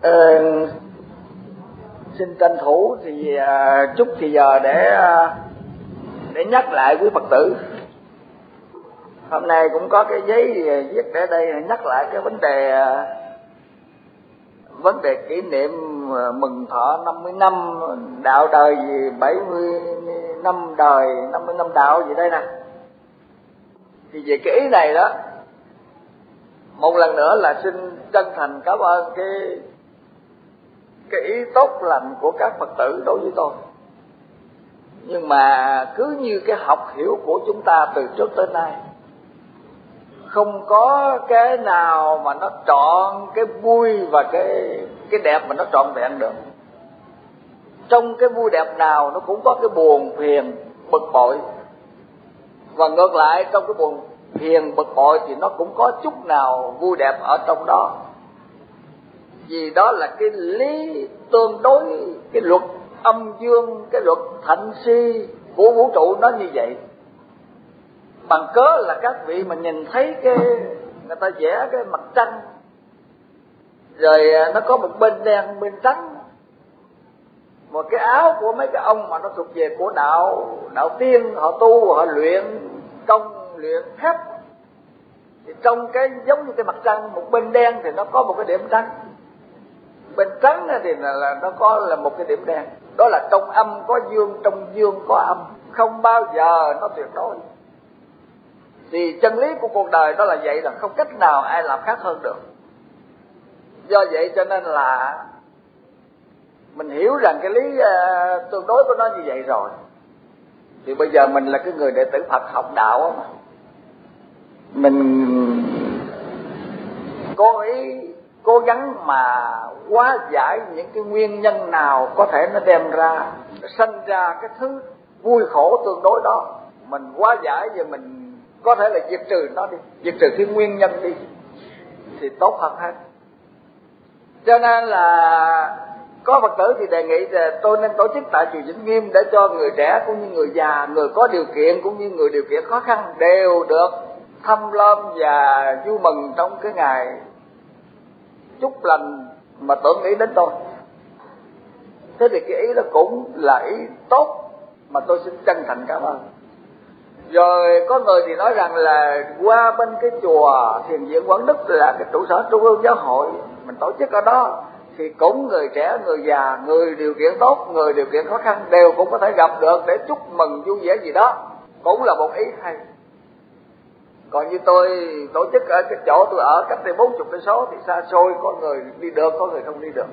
ờ, xin tranh thủ thì uh, chút thì giờ để uh, để nhắc lại quý phật tử. Hôm nay cũng có cái giấy viết để đây nhắc lại cái vấn đề uh, vấn đề kỷ niệm mừng thọ 50 năm đạo đời gì 70 năm đời 50 năm đạo gì đây nè. Thì về cái ý này đó một lần nữa là xin chân thành cảm ơn cái cái ý tốt lành của các phật tử đối với tôi. Nhưng mà cứ như cái học hiểu của chúng ta từ trước tới nay, không có cái nào mà nó trọn cái vui và cái cái đẹp mà nó trọn vẹn được. Trong cái vui đẹp nào nó cũng có cái buồn phiền, bực bội. Và ngược lại, trong cái buồn phiền, bực bội thì nó cũng có chút nào vui đẹp ở trong đó vì đó là cái lý tương đối, cái luật âm dương, cái luật thạnh si của vũ trụ nó như vậy. Bằng cớ là các vị mà nhìn thấy cái, người ta vẽ cái mặt trăng, rồi à, nó có một bên đen, bên trắng. Một cái áo của mấy cái ông mà nó thuộc về của đạo đạo tiên, họ tu, họ luyện công, luyện phép. Thì trong cái, giống như cái mặt trăng, một bên đen thì nó có một cái điểm trắng bên trắng thì là, là nó có là một cái điểm đen. Đó là trong âm có dương trong dương có âm. Không bao giờ nó tuyệt đối. Thì chân lý của cuộc đời đó là vậy là không cách nào ai làm khác hơn được. Do vậy cho nên là mình hiểu rằng cái lý uh, tương đối của nó như vậy rồi. Thì bây giờ mình là cái người đệ tử Phật học đạo mà. Mình cố ý cố gắng mà hóa giải những cái nguyên nhân nào có thể nó đem ra sinh ra cái thứ vui khổ tương đối đó. Mình hóa giải và mình có thể là diệt trừ nó đi, diệt trừ cái nguyên nhân đi, thì tốt hơn hết. Cho nên là có phật tử thì đề nghị là tôi nên tổ chức tại chùa vĩnh nghiêm để cho người trẻ cũng như người già, người có điều kiện cũng như người điều kiện khó khăn đều được thăm lom và vui mừng trong cái ngày chúc lành mà tưởng nghĩ đến tôi. Thế thì cái ý đó cũng là ý tốt mà tôi xin chân thành cảm ơn. Rồi có người thì nói rằng là qua bên cái chùa thiền viện quảng đức là cái trụ sở trung ương giáo hội, mình tổ chức ở đó, thì cũng người trẻ, người già, người điều kiện tốt, người điều kiện khó khăn đều cũng có thể gặp được để chúc mừng vui vẻ gì đó. Cũng là một ý hay còn như tôi tổ chức ở cái chỗ tôi ở cách đây bốn chục cây số thì xa xôi có người đi được có người không đi được.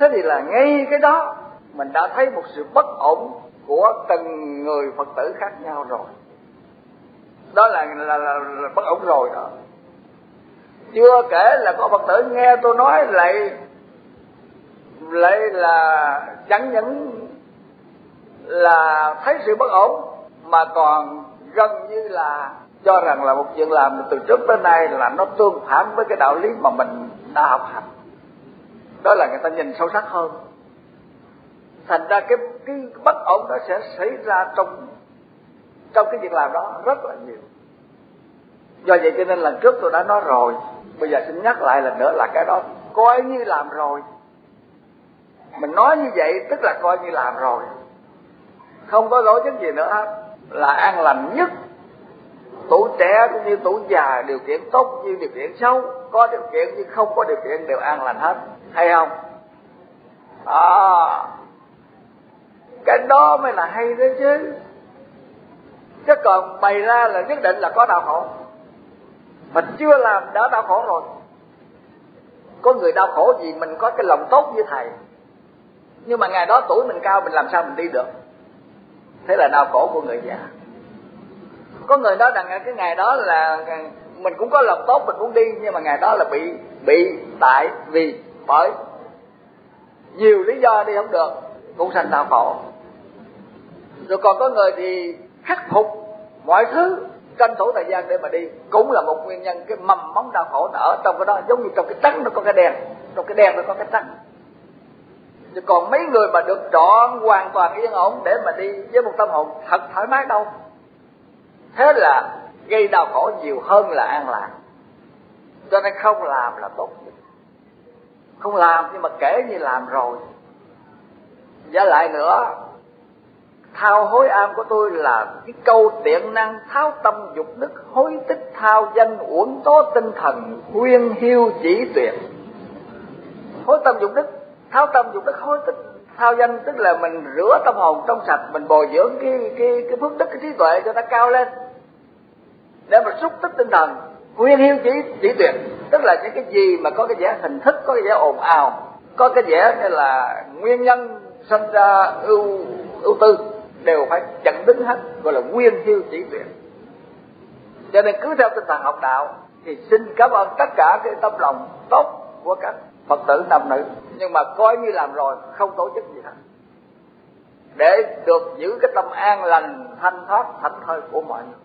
Thế thì là ngay cái đó mình đã thấy một sự bất ổn của từng người phật tử khác nhau rồi. Đó là là, là, là bất ổn rồi đó. Chưa kể là có phật tử nghe tôi nói lại lại là chẳng những là thấy sự bất ổn mà còn gần như là cho rằng là một chuyện làm từ trước tới nay là nó tương phản với cái đạo lý mà mình đã học hành. Đó là người ta nhìn sâu sắc hơn. Thành ra cái cái bất ổn nó sẽ xảy ra trong trong cái việc làm đó rất là nhiều. Do vậy cho nên lần trước tôi đã nói rồi, bây giờ xin nhắc lại lần nữa là cái đó coi như làm rồi. Mình nói như vậy tức là coi như làm rồi. Không có lỗi chức gì nữa hết. Là an lành nhất tuổi trẻ cũng như tuổi già điều kiện tốt như điều kiện xấu có điều kiện nhưng không có điều kiện đều an lành hết. Hay không? À, cái đó mới là hay đấy chứ. Chứ còn bày ra là nhất định là có đau khổ mình chưa làm đã đau khổ rồi. Có người đau khổ gì mình có cái lòng tốt với thầy. Nhưng mà ngày đó tuổi mình cao mình làm sao mình đi được? Thế là đau khổ của người già có người nói rằng cái ngày đó là mình cũng có lòng tốt, mình cũng đi, nhưng mà ngày đó là bị bị tại vì bởi nhiều lý do đi không được, cũng sanh đau khổ. Rồi còn có người thì khắc phục mọi thứ, tranh thủ thời gian để mà đi, cũng là một nguyên nhân cái mầm móng đau khổ ở trong cái đó, giống như trong cái trắng nó có cái đen trong cái đen nó có cái trắng. Chứ còn mấy người mà được trọn hoàn toàn yên ổn để mà đi với một tâm hồn thật thoải mái đâu thế là gây đau khổ nhiều hơn là an lạc. Cho nên không làm là tốt nhất. Không làm nhưng mà kể như làm rồi. Và lại nữa, thao hối am của tôi là cái câu tiện năng tháo tâm dục đức, hối tích thao danh uổng tố tinh thần, khuyên hiu chỉ tuyệt. Hối tâm dục đức, tháo tâm dục đức, hối tích thao danh, tức là mình rửa tâm hồn trong sạch, mình bồi dưỡng cái cái cái phước đức, cái trí tuệ cho nó cao lên. Để mà xúc tích tinh thần nguyên hiếu chỉ chỉ tuyệt. Tức là những cái gì mà có cái vẻ hình thức, có cái vẻ ồn ào, có cái vẻ như là nguyên nhân sinh ra ưu ưu tư, đều phải chặn đứng hết, gọi là nguyên hiếu chỉ tuyệt. Cho nên cứ theo tinh thần học đạo, thì xin cảm ơn tất cả cái tâm lòng tốt của các phật tử nam nữ. Nhưng mà coi như làm rồi không tổ chức gì hết. Để được giữ cái tâm an lành thanh thoát thảnh thơi của mọi người.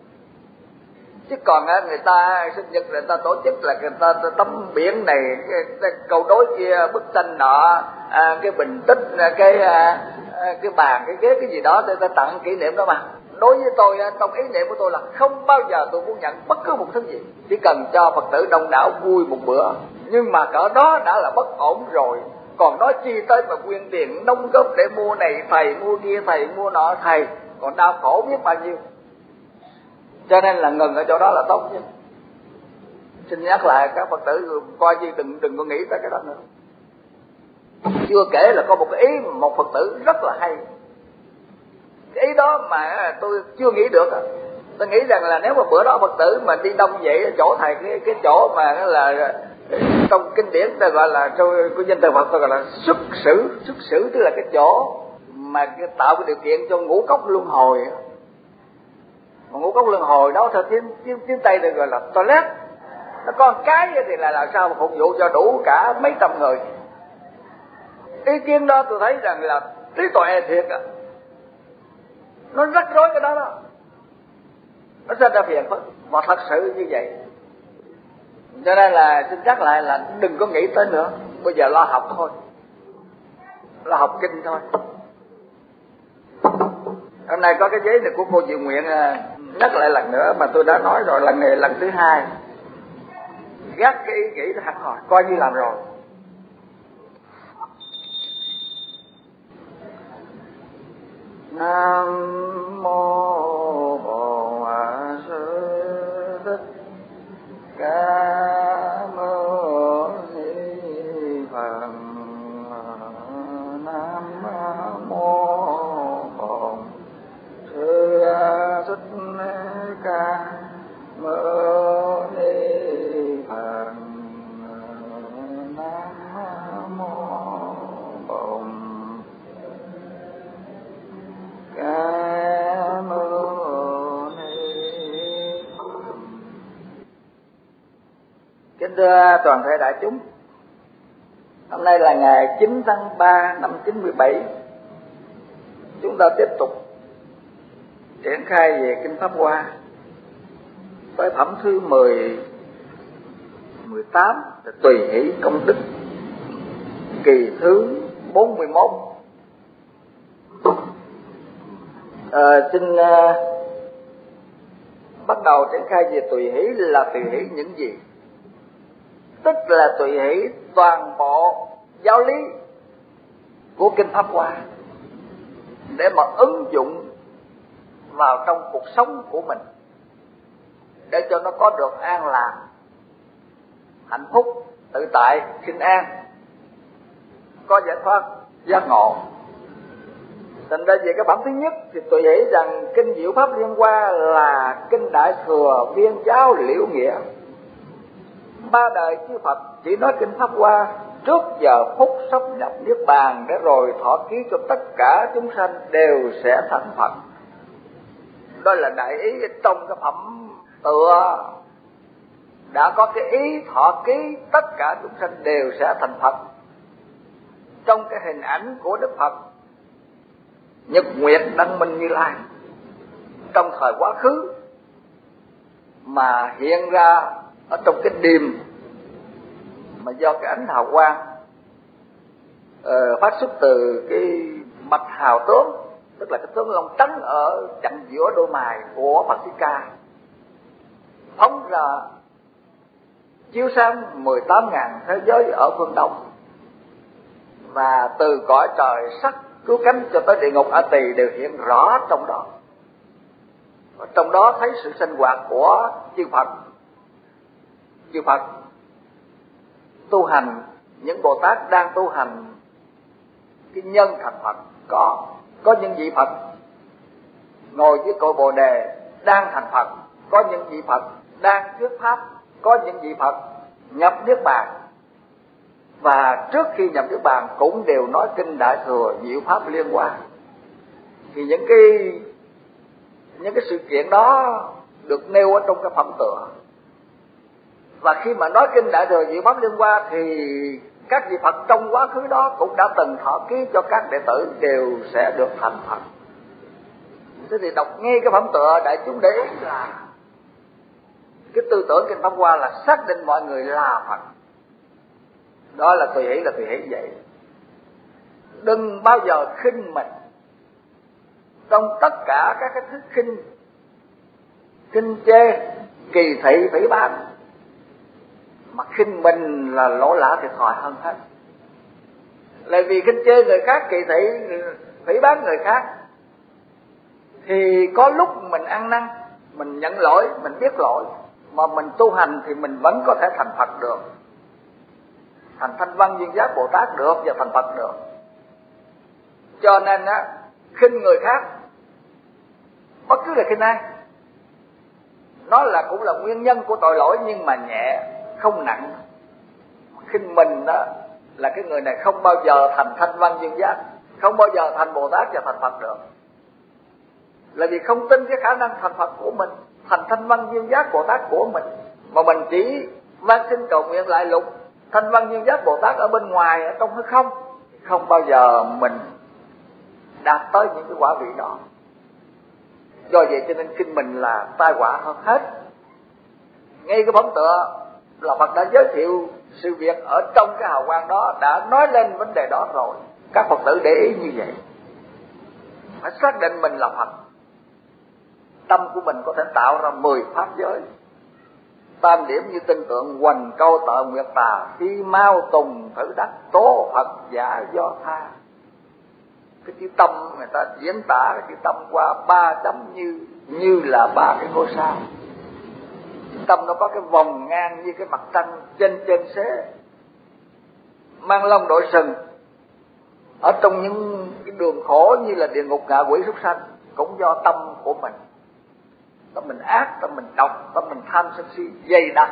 Chứ còn người ta sinh nhật người ta tổ chức là người ta, tấm biển này cái, cái câu đối kia bức tranh nọ à, cái bình tích à, cái à, à, cái bàn cái ghế cái gì đó để ta tặng kỷ niệm đó mà. Đối với tôi trong ý niệm của tôi là không bao giờ tôi muốn nhận bất cứ một thứ gì. Chỉ cần cho phật tử đông đảo vui một bữa nhưng mà cỡ đó đã là bất ổn rồi. Còn nói chi tới mà quyên tiền nông góp để mua này, thầy mua kia, thầy mua nọ, thầy còn đau khổ biết bao nhiêu. Cho nên là ngừng ở chỗ đó là tốt nhất. Xin nhắc lại các phật tử, coi gì đừng đừng có nghĩ tới cái đó nữa. Chưa kể là có một cái ý một phật tử rất là hay. Cái ý đó mà tôi chưa nghĩ được tôi nghĩ rằng là nếu mà bữa đó phật tử mà đi đông vậy chỗ thầy, cái cái chỗ mà là trong kinh điển ta gọi là trong của dân từ Phật, ta gọi là xuất xử. Xuất xử tức là cái chỗ mà tạo cái điều kiện cho ngũ cốc luân hồi. Mà ngũ cốc luân hồi đó theo tiếng tiếng tiếng tây được gọi là toilet. Nó có cái thì là làm sao mà phục vụ cho đủ cả mấy trăm người. Ý kiến đó tôi thấy rằng là trí tuệ thiệt à nó rắc rối cái đó đó. Nó sẽ ra phiền phức. Mà thật sự như vậy cho nên là xin nhắc lại là đừng có nghĩ tới nữa. Bây giờ lo học thôi. Lo học kinh thôi. Hôm nay có cái giấy này của cô Diệu Nguyện à, nhắc lại lần nữa mà tôi đã nói rồi, lần này lần thứ hai. Gác cái ý nghĩ đó hẳn hỏi coi như làm rồi. Nam mô toàn thể đại chúng. Hôm nay là ngày 9 tháng 3 năm 97 chúng ta tiếp tục triển khai về kinh pháp hoa tới phẩm thứ 10 18 là tùy hỷ công đức kỳ thứ 41 à, ờ, xin uh, bắt đầu triển khai về tùy hỷ là tùy hỷ những gì? Tức là tùy hỷ toàn bộ giáo lý của kinh pháp hoa để mà ứng dụng vào trong cuộc sống của mình, để cho nó có được an lạc, hạnh phúc, tự tại, sinh an. Có giải thoát giác ngộ. Thành ra về cái bản thứ nhất thì tôi nghĩ rằng kinh diệu pháp liên hoa là kinh đại thừa viên giáo liễu nghĩa ba đời chư phật chỉ nói kinh pháp hoa trước giờ phút sắp nhập niết bàn để rồi thọ ký cho tất cả chúng sanh đều sẽ thành phật. Đó là đại ý trong cái phẩm tựa. Đã có cái ý thọ ký, tất cả chúng sanh đều sẽ thành phật. Trong cái hình ảnh của đức phật, nhật nguyệt đăng minh như lai, trong thời quá khứ, mà hiện ra ở trong cái điềm mà do cái ánh hào quang uh, phát xuất từ cái mạch hào tướng tức là cái tướng long trắng ở chặn giữa đôi mài của Phật Thích Ca phóng ra chiếu sáng 18.000 thế giới ở phương Đông. Và từ cõi trời sắc cứu cánh cho tới địa ngục a tỳ đều hiện rõ trong đó. Và trong đó thấy sự sinh hoạt của chư Phật chư Phật, tu hành, những Bồ Tát đang tu hành, cái nhân thành Phật có có những vị Phật ngồi dưới cội Bồ đề đang thành Phật, có những vị Phật đang thuyết pháp, có những vị Phật nhập niết bàn. Và trước khi nhập niết bàn cũng đều nói kinh đại thừa diệu pháp liên quan thì những cái những cái sự kiện đó được nêu ở trong cái phẩm tựa và khi mà nói kinh đại thừa diệu pháp liên hoa thì các vị Phật trong quá khứ đó cũng đã từng thọ ký cho các đệ tử đều sẽ được thành Phật. Thế thì đọc nghe cái phẩm tựa đại chúng để ý là cái tư tưởng kinh pháp hoa là xác định mọi người là Phật. Đó là tùy hỷ là tùy hỷ vậy. Đừng bao giờ khinh mình. Trong tất cả các cái thức khinh khinh chê, kỳ thị, phỉ bán mà khinh mình là lỗ lã thiệt thòi hơn hết. Lại vì khinh chê người khác kỳ thị phỉ bán người khác. Thì có lúc mình ăn năn, mình nhận lỗi, mình biết lỗi, mà mình tu hành thì mình vẫn có thể thành phật được. Thành thanh văn duyên giác bồ tát được và thành phật được. Cho nên á, khinh người khác, bất cứ là khinh ai, nó là cũng là nguyên nhân của tội lỗi nhưng mà nhẹ không nặng. Khinh mình đó là cái người này không bao giờ thành thanh văn duyên giác, không bao giờ thành bồ tát và thành phật được. Là vì không tin cái khả năng thành phật của mình, thành thanh văn duyên giác bồ tát của mình, mà mình chỉ mang xin cầu nguyện lại lục thanh văn duyên giác bồ tát ở bên ngoài, ở trong hư không không bao giờ mình đạt tới những cái quả vị đó. Do vậy cho nên kinh mình là tai họa hơn hết. Ngay cái bóng tựa là Phật đã giới thiệu sự việc ở trong cái hào quang đó, đã nói lên vấn đề đó rồi. Các Phật tử để ý như vậy. Phải xác định mình là Phật. Tâm của mình có thể tạo ra mười pháp giới. Tam điểm như tinh tượng hoành câu tợ nguyệt tà phi mau tùng thử đắc, tố phật giả do tha. Cái chữ tâm người ta diễn tả cái chữ tâm qua ba chấm như như là ba cái ngôi sao tâm nó có cái vòng ngang như cái mặt trăng trên trên xế, mang lông đội sừng. Ở trong những cái đường khổ như là địa ngục ngạ quỷ súc sanh, cũng do tâm của mình. Tâm mình ác, tâm mình độc, tâm mình tham sân si, dày đặc.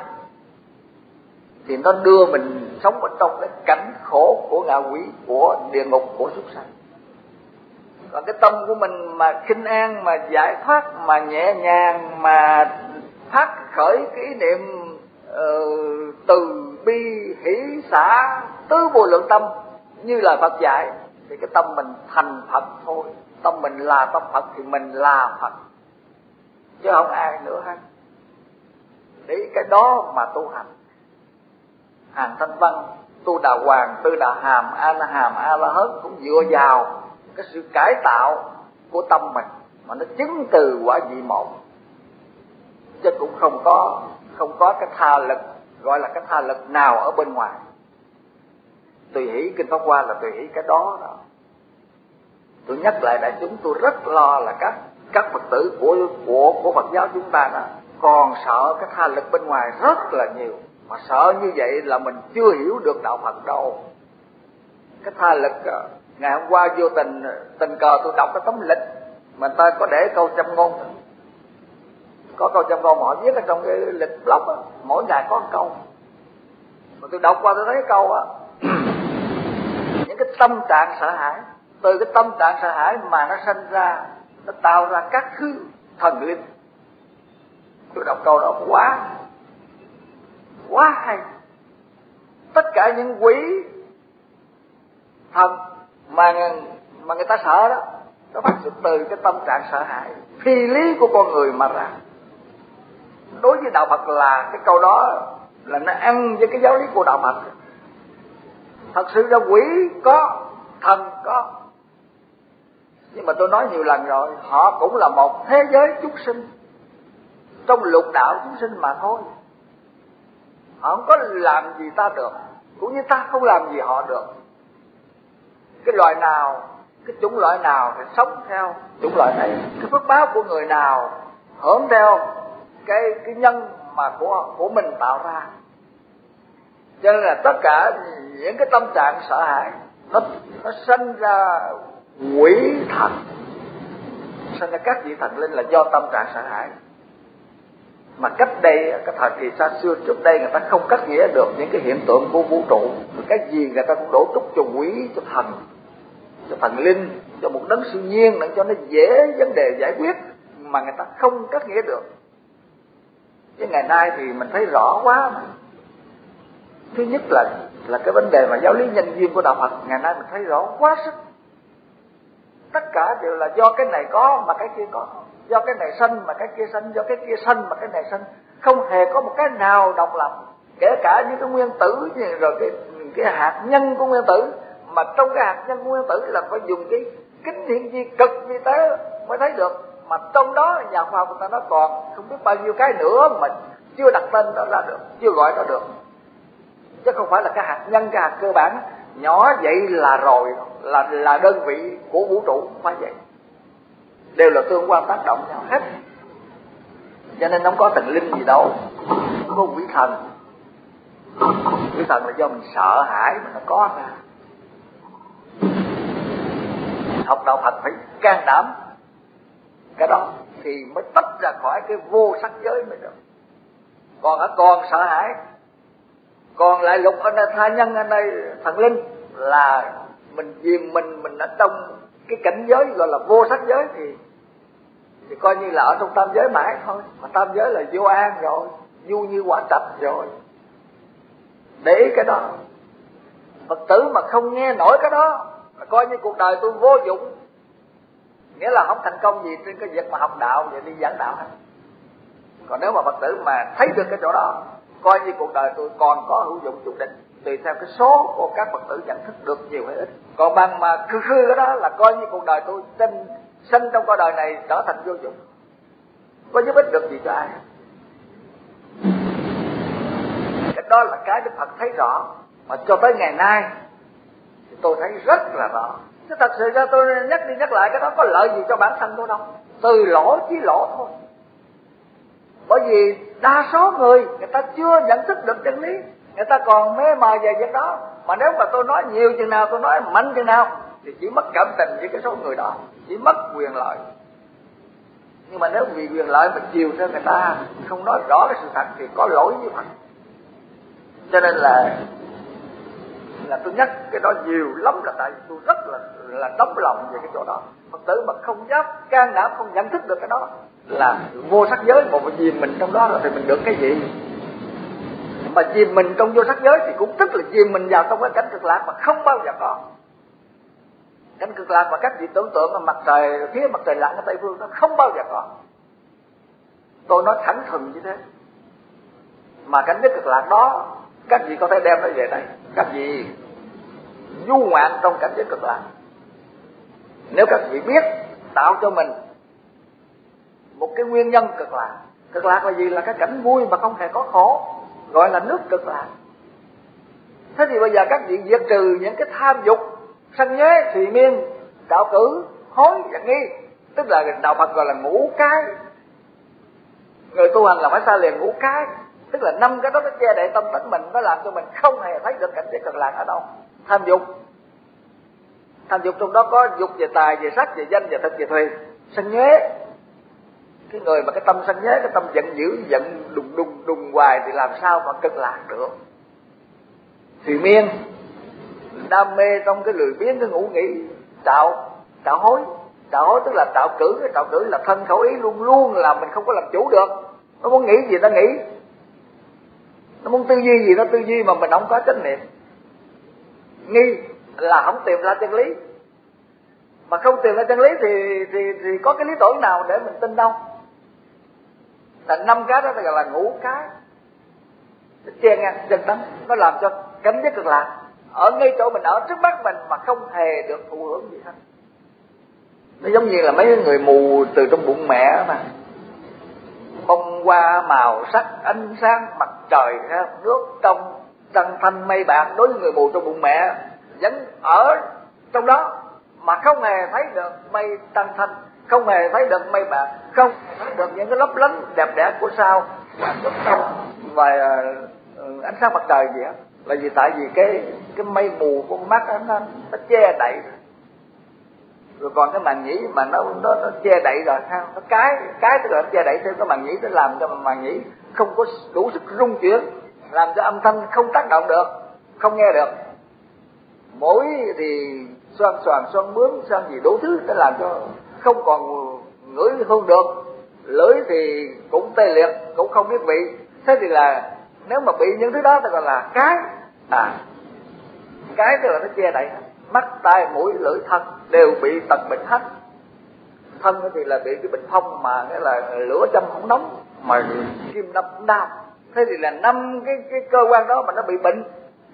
Thì nó đưa mình sống ở trong cái cảnh khổ của ngạ quỷ, của địa ngục, của súc sanh. Còn cái tâm của mình mà khinh an, mà giải thoát, mà nhẹ nhàng, mà phát khởi cái niệm uh, từ bi hỷ xã tứ vô lượng tâm như là Phật dạy thì cái tâm mình thành Phật thôi. Tâm mình là tâm Phật thì mình là Phật. Chứ không ai nữa hết. Để cái đó mà tu hành. Hàng thanh văn tu đà hoàng tư đà hàm a la hàm a la hớt cũng dựa vào cái sự cải tạo của tâm mình mà nó chứng từ quả vị một chứ cũng không có không có cái tha lực, gọi là cái tha lực nào ở bên ngoài. Tùy hỷ kinh pháp hoa là tùy hỷ cái đó đó. Tôi nhắc lại đại chúng, tôi rất lo là các các phật tử của của của phật giáo chúng ta đó, còn sợ cái tha lực bên ngoài rất là nhiều. Mà sợ như vậy là mình chưa hiểu được đạo phật đâu. Cái tha lực ờ, ngày hôm qua vô tình tình cờ tôi đọc cái tấm lịch, mà ta có để câu châm ngôn có câu châm ngôn họ viết ở trong cái lịch blog á, mỗi ngày có một câu. Mà tôi đọc qua tôi thấy câu á, những cái tâm trạng sợ hãi, từ cái tâm trạng sợ hãi mà nó sinh ra, nó tạo ra các thứ thần linh. Tôi đọc câu đó quá quá hay. Tất cả những quỷ thần mà mà người ta sợ đó, nó phát xuất từ cái tâm trạng sợ hãi, phi lý của con người mà ra đối với đạo Phật là cái câu đó là nó ăn với cái giáo lý của đạo Phật. Thật sự ra quỷ có, thần có. Nhưng mà tôi nói nhiều lần rồi, họ cũng là một thế giới chúng sinh. Trong lục đạo chúng sinh mà thôi. Họ không có làm gì ta được, cũng như ta không làm gì họ được. Cái loài nào, cái chủng loại nào thì sống theo chủng loại này. Cái phước báo của người nào hưởng theo cái cái nhân mà của của mình tạo ra. Cho nên là tất cả những cái tâm trạng sợ hãi, nó nó sinh ra quỷ thần. Sinh ra các vị thần linh là do tâm trạng sợ hãi. Mà cách đây, cái thời kỳ xa xưa trước đây, người ta không cắt nghĩa được những cái hiện tượng của vũ trụ. Cái gì người ta cũng đổ trúc cho quỷ, cho thần cho thần linh, cho một đấng siêu nhiên để cho nó dễ vấn đề giải quyết. Mà người ta không cắt nghĩa được chứ ngày nay thì mình thấy rõ quá. Mà thứ nhất là là cái vấn đề mà giáo lý nhân duyên của đạo Phật. Ngày nay mình thấy rõ quá sức. Tất cả đều là do cái này có mà cái kia có. Do cái này sanh mà cái kia sanh. Do cái kia sanh mà cái này sanh. Không hề có một cái nào độc lập. Kể cả những cái nguyên tử rồi cái cái hạt nhân của nguyên tử. Mà trong cái hạt nhân của nguyên tử là phải dùng cái kính hiển vi cực vi tế mới thấy được mà trong đó nhà khoa học người ta nói còn không biết bao nhiêu cái nữa mà chưa đặt tên đó ra được, chưa gọi nó được. Chứ không phải là cái hạt nhân, cái hạt cơ bản. Nhỏ vậy là rồi, là là đơn vị của vũ trụ, không phải vậy. Đều là tương quan tác động nhau hết. Cho nên không có thần linh gì đâu, không có quỷ thần. Quỷ thần là do mình sợ hãi mà nó có ra. Học đạo Phật phải can đảm cái đó thì mới tách ra khỏi cái vô sắc giới mới được. Còn ở còn sợ hãi, còn lại lục ở đây tha nhân ở đây thần linh là mình dìm mình mình ở trong cái cảnh giới gọi là vô sắc giới thì thì coi như là ở trong tam giới mãi thôi. Mà tam giới là vô an rồi du như quả trạch rồi. Để ý cái đó, phật tử mà không nghe nổi cái đó, là coi như cuộc đời tôi vô dụng nghĩa là không thành công gì trên cái việc mà học đạo và đi giảng đạo hết. Còn nếu mà phật tử mà thấy được cái chỗ đó, coi như cuộc đời tôi còn có hữu dụng chủ định tùy theo cái số của các phật tử nhận thức được nhiều hay ít. Còn bằng mà khư khư cái đó là coi như cuộc đời tôi sinh sinh trong cuộc đời này trở thành vô dụng. Có giúp ích được gì cho ai? Cái đó là cái đức phật thấy rõ. Mà cho tới ngày nay, thì tôi thấy rất là rõ chứ thật sự ra tôi nhắc đi nhắc lại, cái đó có lợi gì cho bản thân tôi đâu. Từ lỗ chí lỗ thôi. Bởi vì đa số người người ta chưa nhận thức được chân lý. Người ta còn mê mờ về việc đó. Mà nếu mà tôi nói nhiều chừng nào, tôi nói mạnh chừng nào, thì chỉ mất cảm tình với cái số người đó. Chỉ mất quyền lợi. Nhưng mà nếu vì quyền lợi mà chiều theo người ta, không nói rõ cái sự thật, thì có lỗi với mình cho nên là là tôi nhắc cái đó nhiều lắm là tại vì tôi rất là là đóng lòng về cái chỗ đó. Phật tử mà không dám, can đảm không nhận thức được cái đó, là vô sắc giới. Một gì mình trong đó rồi thì mình được cái gì? Mà chìm mình trong vô sắc giới thì cũng tức là chìm mình vào trong cái cảnh cực lạc mà không bao giờ có. Cảnh cực lạc mà các vị tưởng tượng mà mặt trời, phía mặt trời lặn ở tây phương nó không bao giờ có. Tôi nói thẳng thừng như thế. Mà cảnh giới cực lạc đó, các vị có thể đem nó về đây các vị du ngoạn trong cảnh giới cực lạc nếu các vị biết, tạo cho mình một cái nguyên nhân cực lạc. Cực lạc là gì? Là cái cảnh vui mà không hề có khổ, gọi là nước cực lạc. Thế thì bây giờ các vị diệt trừ những cái tham dục sân nhế, thùy miên, đạo cử hối và nghi. Tức là đạo phật gọi là ngũ cái. Người tu hành là phải xa liền ngũ cái tức là năm cái đó nó che đậy tâm tánh mình, nó làm cho mình không hề thấy được cảnh giới cực lạc ở đâu. Tham dục. Tham dục trong đó có dục về tài, về sắc, về danh, về thực về thùy. Sân nhuế cái người mà cái tâm sân nhuế cái tâm giận dữ, giận đùng đùng đùng hoài thì làm sao mà cực lạc được? Thùy miên. Đam mê trong cái lười biếng, cái ngủ nghỉ. Tạo tạo hối. Tạo hối tức là tạo cử. Cái tạo cử là thân khẩu ý luôn luôn là mình không có làm chủ được. Nó muốn nghĩ gì nó nghĩ nó muốn tư duy gì nó tư duy mà mình không có chánh niệm nghi là không tìm ra chân lý. Mà không tìm ra chân lý thì thì thì có cái lý tưởng nào để mình tin đâu? Là năm cái đó gọi là ngũ cái. Nó che ngang chân đắng nó làm cho cánh giới cực lạc. Ở ngay chỗ mình, ở trước mắt mình mà không hề được thụ hưởng gì hết. Nó giống như là mấy người mù từ trong bụng mẹ mà. Bông hoa màu sắc, ánh sáng, mặt trời nước trong trăng thanh mây bạc đối với người mù trong bụng mẹ vẫn ở trong đó mà không hề thấy được mây tăng thanh không hề thấy được mây bạc không thấy được những cái lấp lánh đẹp đẽ của sao và uh, ánh sáng mặt trời gì á. Là vì tại vì cái cái mây mù của mắt nó nó che đậy rồi còn cái màng nhĩ mà nó nó, nó che đậy rồi sao nó cái cái tức là nó che đậy thêm cái màng nhĩ nó làm cho màng nhĩ không có đủ sức rung chuyển làm cho âm thanh không tác động được không nghe được. Mỗi thì xoan xoàn xoan bướm xoan gì đủ thứ để làm cho không còn ngửi hương được. Lưỡi thì cũng tê liệt cũng không biết vị. Thế thì là nếu mà bị những thứ đó thì gọi là cái à cái tức là nó che đậy mắt, tai, mũi, lưỡi, thân đều bị tật bệnh hết. Thân thì là bị cái bệnh phong mà, nghĩa là lửa châm không nóng, mà kim đâm đau. Thế thì là năm cái cái cơ quan đó mà nó bị bệnh,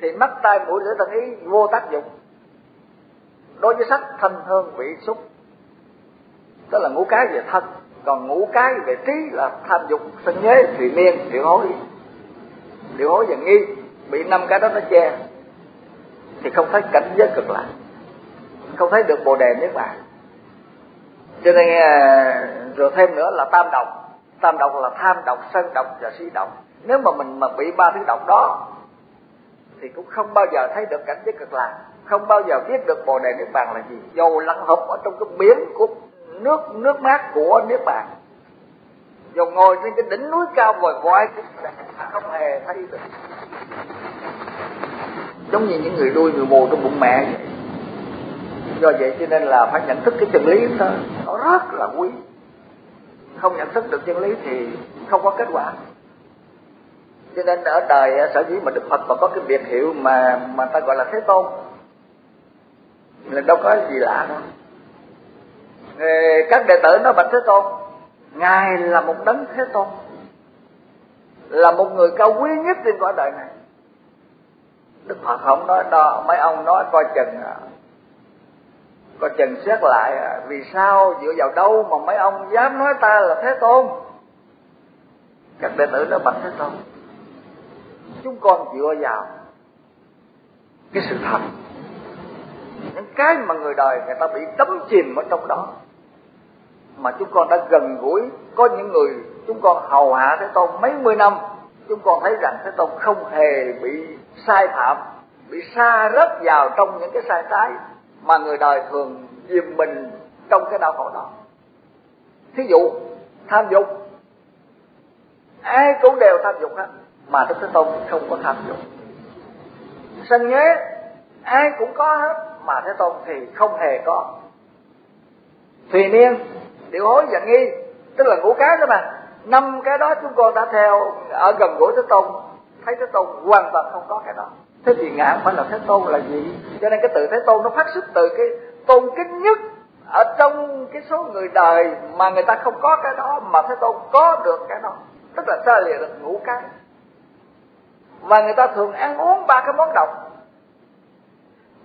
thì mắt, tai, mũi, lưỡi, thân ý vô tác dụng. Đối với sắc thanh hương, vị, xúc đó là ngũ cái về thân. Còn ngũ cái về trí là tham dục, sân nhế thủy miên điều hối. Điều hối và nghi, bị năm cái đó nó che thì không thấy cảnh giới cực lạc không thấy được bồ đề niết bàn. Cho nên à, rồi thêm nữa là tam độc. Tam độc là tham độc, sân độc và si độc. Nếu mà mình mà bị ba thứ độc đó, thì cũng không bao giờ thấy được cảnh giới cực lạc không bao giờ biết được bồ đề niết bàn là gì. Dầu lặn hụp ở trong cái biển của nước nước mát của niết bàn. Dầu ngồi trên cái đỉnh núi cao vòi voi cũng không hề thấy được giống như những người nuôi người mù trong bụng mẹ vậy. Do vậy cho nên là phải nhận thức cái chân lý đó. Nó rất là quý. Không nhận thức được chân lý thì không có kết quả. Cho nên ở đời sở dĩ mà đức phật mà có cái biệt hiệu mà mà ta gọi là thế tôn, là đâu có gì lạ đâu. Ờ, các đệ tử nói bạch thế tôn, ngài là một đấng thế tôn, là một người cao quý nhất trên cõi đời này đức phật không nói đó, mấy ông nói coi chừng à, coi chừng xét lại à, vì sao dựa vào đâu mà mấy ông dám nói ta là thế tôn? Các đệ tử nó bạch thế tôn. Chúng con dựa vào cái sự thật. Những cái mà người đời người ta bị đắm chìm ở trong đó, mà chúng con đã gần gũi. Có những người chúng con hầu hạ thế tôn mấy mươi năm, chúng con thấy rằng thế tôn không hề bị sai phạm bị xa rớt vào trong những cái sai trái mà người đời thường dìm mình trong cái đau khổ đó. Thí dụ, tham dục. Ai cũng đều tham dục hết, mà đức thế tôn không có tham dục. Sân nhế, ai cũng có hết, mà thế tôn thì không hề có. Thùy niên, điều hối và nghi, tức là ngũ cái đó mà. Năm cái đó chúng con đã theo ở gần gũi thế tôn thấy thế tôn hoàn toàn không có cái đó. Thế thì ngã phải là thế tôn là gì? Cho nên cái từ thế tôn nó phát xuất từ cái tôn kính nhất ở trong cái số người đời mà người ta không có cái đó, mà thế tôn có được cái đó. Tức là xa lìa được ngũ cái. Và người ta thường ăn uống ba cái món độc,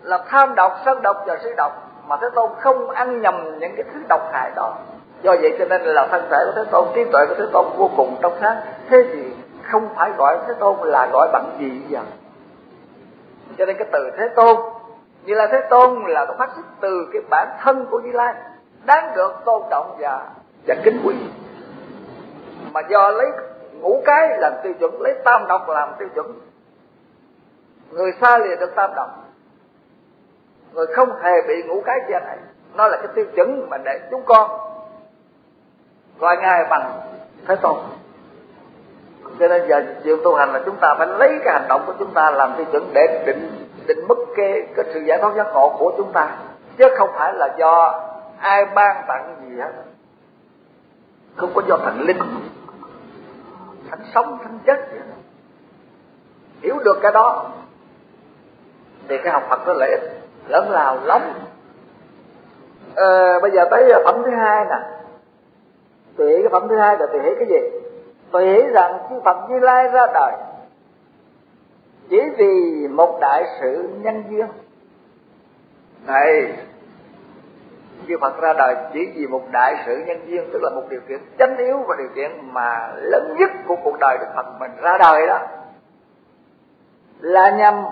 là tham độc, sân độc và si độc, mà thế tôn không ăn nhầm những cái thứ độc hại đó. Do vậy cho nên là thân thể của thế tôn, trí tuệ của thế tôn vô cùng trong sáng. Thế thì không phải gọi thế tôn là gọi bằng gì giờ cho nên cái từ thế tôn, như là thế tôn là nó phát xuất từ cái bản thân của như lai, đáng được tôn trọng và và kính quý. Mà do lấy ngũ cái làm tiêu chuẩn, lấy tam độc làm tiêu chuẩn. Người xa lìa được tam độc. Người không hề bị ngũ cái che này nó là cái tiêu chuẩn mà để chúng con gọi ngài bằng thế tôn cho nên giờ chịu tu hành là chúng ta phải lấy cái hành động của chúng ta làm tiêu chuẩn để định định mức cái cái sự giải thoát giác ngộ của chúng ta. Chứ không phải là do ai ban tặng gì hết. Không có do thần linh. Thánh sống thánh chết. Gì hết. hiểu được cái đó thì cái học Phật nó lợi ích. Lớn lao lắm. Ờ, bây giờ tới phẩm thứ hai nè. Tùy cái phẩm thứ hai là tùy hỷ cái gì? Tôi hỷ rằng chư Phật Như Lai ra đời, chỉ vì một đại sự nhân duyên. Này, chư Phật ra đời chỉ vì một đại sự nhân duyên, tức là một điều kiện chánh yếu và điều kiện mà lớn nhất của cuộc đời Đức Phật mình ra đời đó, là nhằm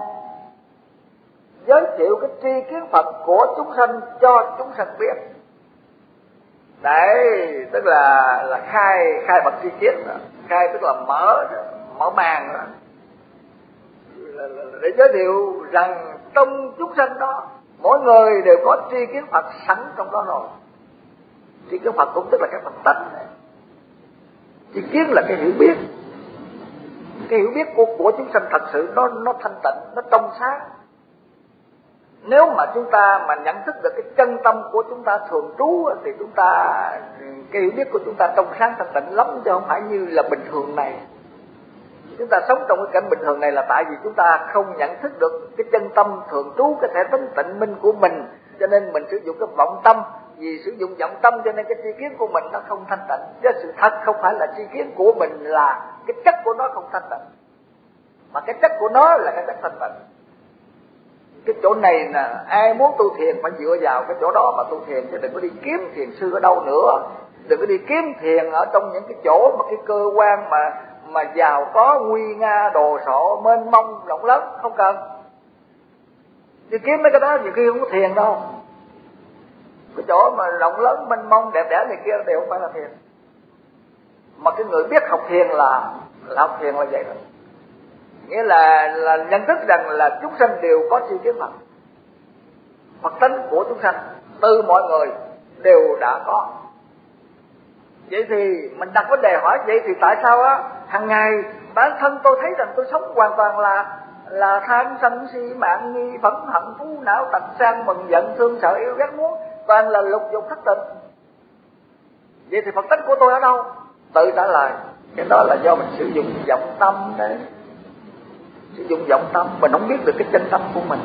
giới thiệu cái tri kiến phật của chúng sanh cho chúng sanh biết đấy, tức là là khai khai bậc tri kiến khai tức là mở mở màn đó. để giới thiệu rằng trong chúng sanh đó, mỗi người đều có tri kiến phật sẵn trong đó rồi. Tri kiến phật cũng tức là cái phật tánh này. Tri kiến là cái hiểu biết. Cái hiểu biết của của chúng sanh thật sự, nó nó thanh tịnh, nó trong sáng nếu mà chúng ta mà nhận thức được cái chân tâm của chúng ta thường trú thì chúng ta, cái hiểu biết của chúng ta trong sáng thanh tịnh lắm, chứ không phải như là bình thường này. Chúng ta sống trong cái cảnh bình thường này là tại vì chúng ta không nhận thức được cái chân tâm thường trú, cái thể tính tịnh minh của mình. Cho nên mình sử dụng cái vọng tâm, vì sử dụng vọng tâm cho nên cái tri kiến của mình nó không thanh tịnh. Chứ sự thật không phải là tri kiến của mình là cái chất của nó không thanh tịnh. Mà cái chất của nó là cái chất thanh tịnh cái chỗ này là ai muốn tu thiền phải dựa vào cái chỗ đó mà tu thiền, chứ đừng có đi kiếm thiền sư ở đâu nữa. Đừng có đi kiếm thiền ở trong những cái chỗ mà cái cơ quan mà mà giàu có, nguy nga, đồ sộ, mênh mông, rộng lớn, không cần. Đi kiếm mấy cái đó, nhiều khi không có thiền đâu. Cái chỗ mà rộng lớn, mênh mông, đẹp đẽ này kia đều không phải là thiền. Mà cái người biết học thiền là là học thiền là vậy rồi nghĩa là là nhận thức rằng là chúng sanh đều có siêu kiến phật phật tánh của chúng sanh, từ mọi người đều đã có. Vậy thì mình đặt vấn đề hỏi, vậy thì tại sao á hàng ngày bản thân tôi thấy rằng tôi sống hoàn toàn là là tham sân si, mạng nghi, phẫn hận, phú não, tật sang, mừng giận, thương, sợ, yêu, ghét, muốn, toàn là lục dục thất tình. Vậy thì phật tánh của tôi ở đâu? Tự trả lời, cái đó là do mình sử dụng vọng tâm đấy sử dụng vọng tâm mình không biết được cái chân tâm của mình.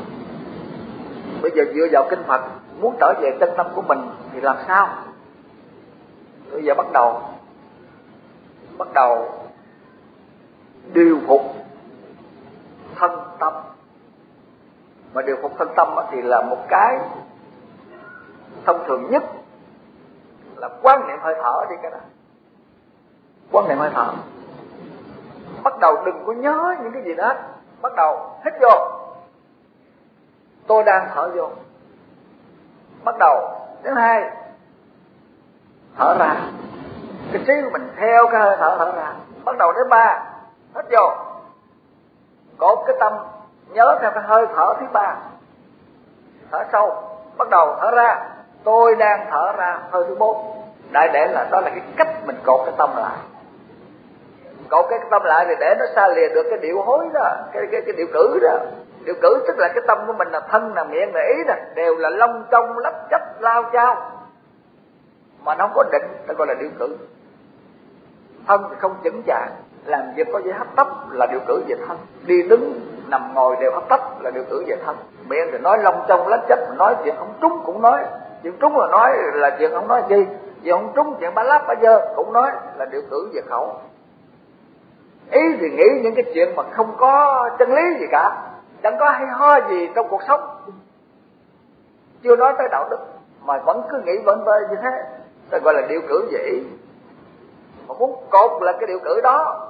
Bây giờ dựa vào kinh phật, muốn trở về chân tâm của mình thì làm sao? Bây giờ bắt đầu bắt đầu điều phục thân tâm. Mà điều phục thân tâm thì là một cái thông thường nhất, là quan niệm hơi thở đi cái đó. Quan niệm hơi thở. Bắt đầu đừng có nhớ những cái gì đó bắt đầu hít vô. Tôi đang thở vô. Bắt đầu. Thứ hai, thở ra. Cái trí của mình theo cái hơi thở thở ra. Bắt đầu thứ ba, hít vô. Cột cái tâm, nhớ theo cái hơi thở thứ ba. Thở sâu, bắt đầu thở ra. Tôi đang thở ra, hơi thứ bốn. Đại để là đó là cái cách mình cột cái tâm lại cột cái tâm lại thì để nó xa lìa được cái điệu hối đó, cái cái cái điệu cử đó. Điệu cử tức là cái tâm của mình là thân là miệng là ý nè đều là long trong lấp chấp lao chao. Mà nó không có định, ta gọi là điệu cử. Thân thì không chững chạc, làm việc có gì hấp tấp là điều cử về thân. Đi đứng, nằm ngồi đều hấp tấp là điều cử về thân. Miệng thì nói long trong lấp chất nói chuyện không trúng cũng nói. Chuyện trúng là nói là chuyện không nói chi? Chuyện không trúng, chuyện ba láp ba dơ cũng nói là điều cử về khẩu ý thì nghĩ những cái chuyện mà không có chân lý gì cả. Chẳng có hay ho gì trong cuộc sống. Chưa nói tới đạo đức, mà vẫn cứ nghĩ vẫn vơ như thế. Ta gọi là điều cử vậy. Mà muốn cột là cái điều cử đó.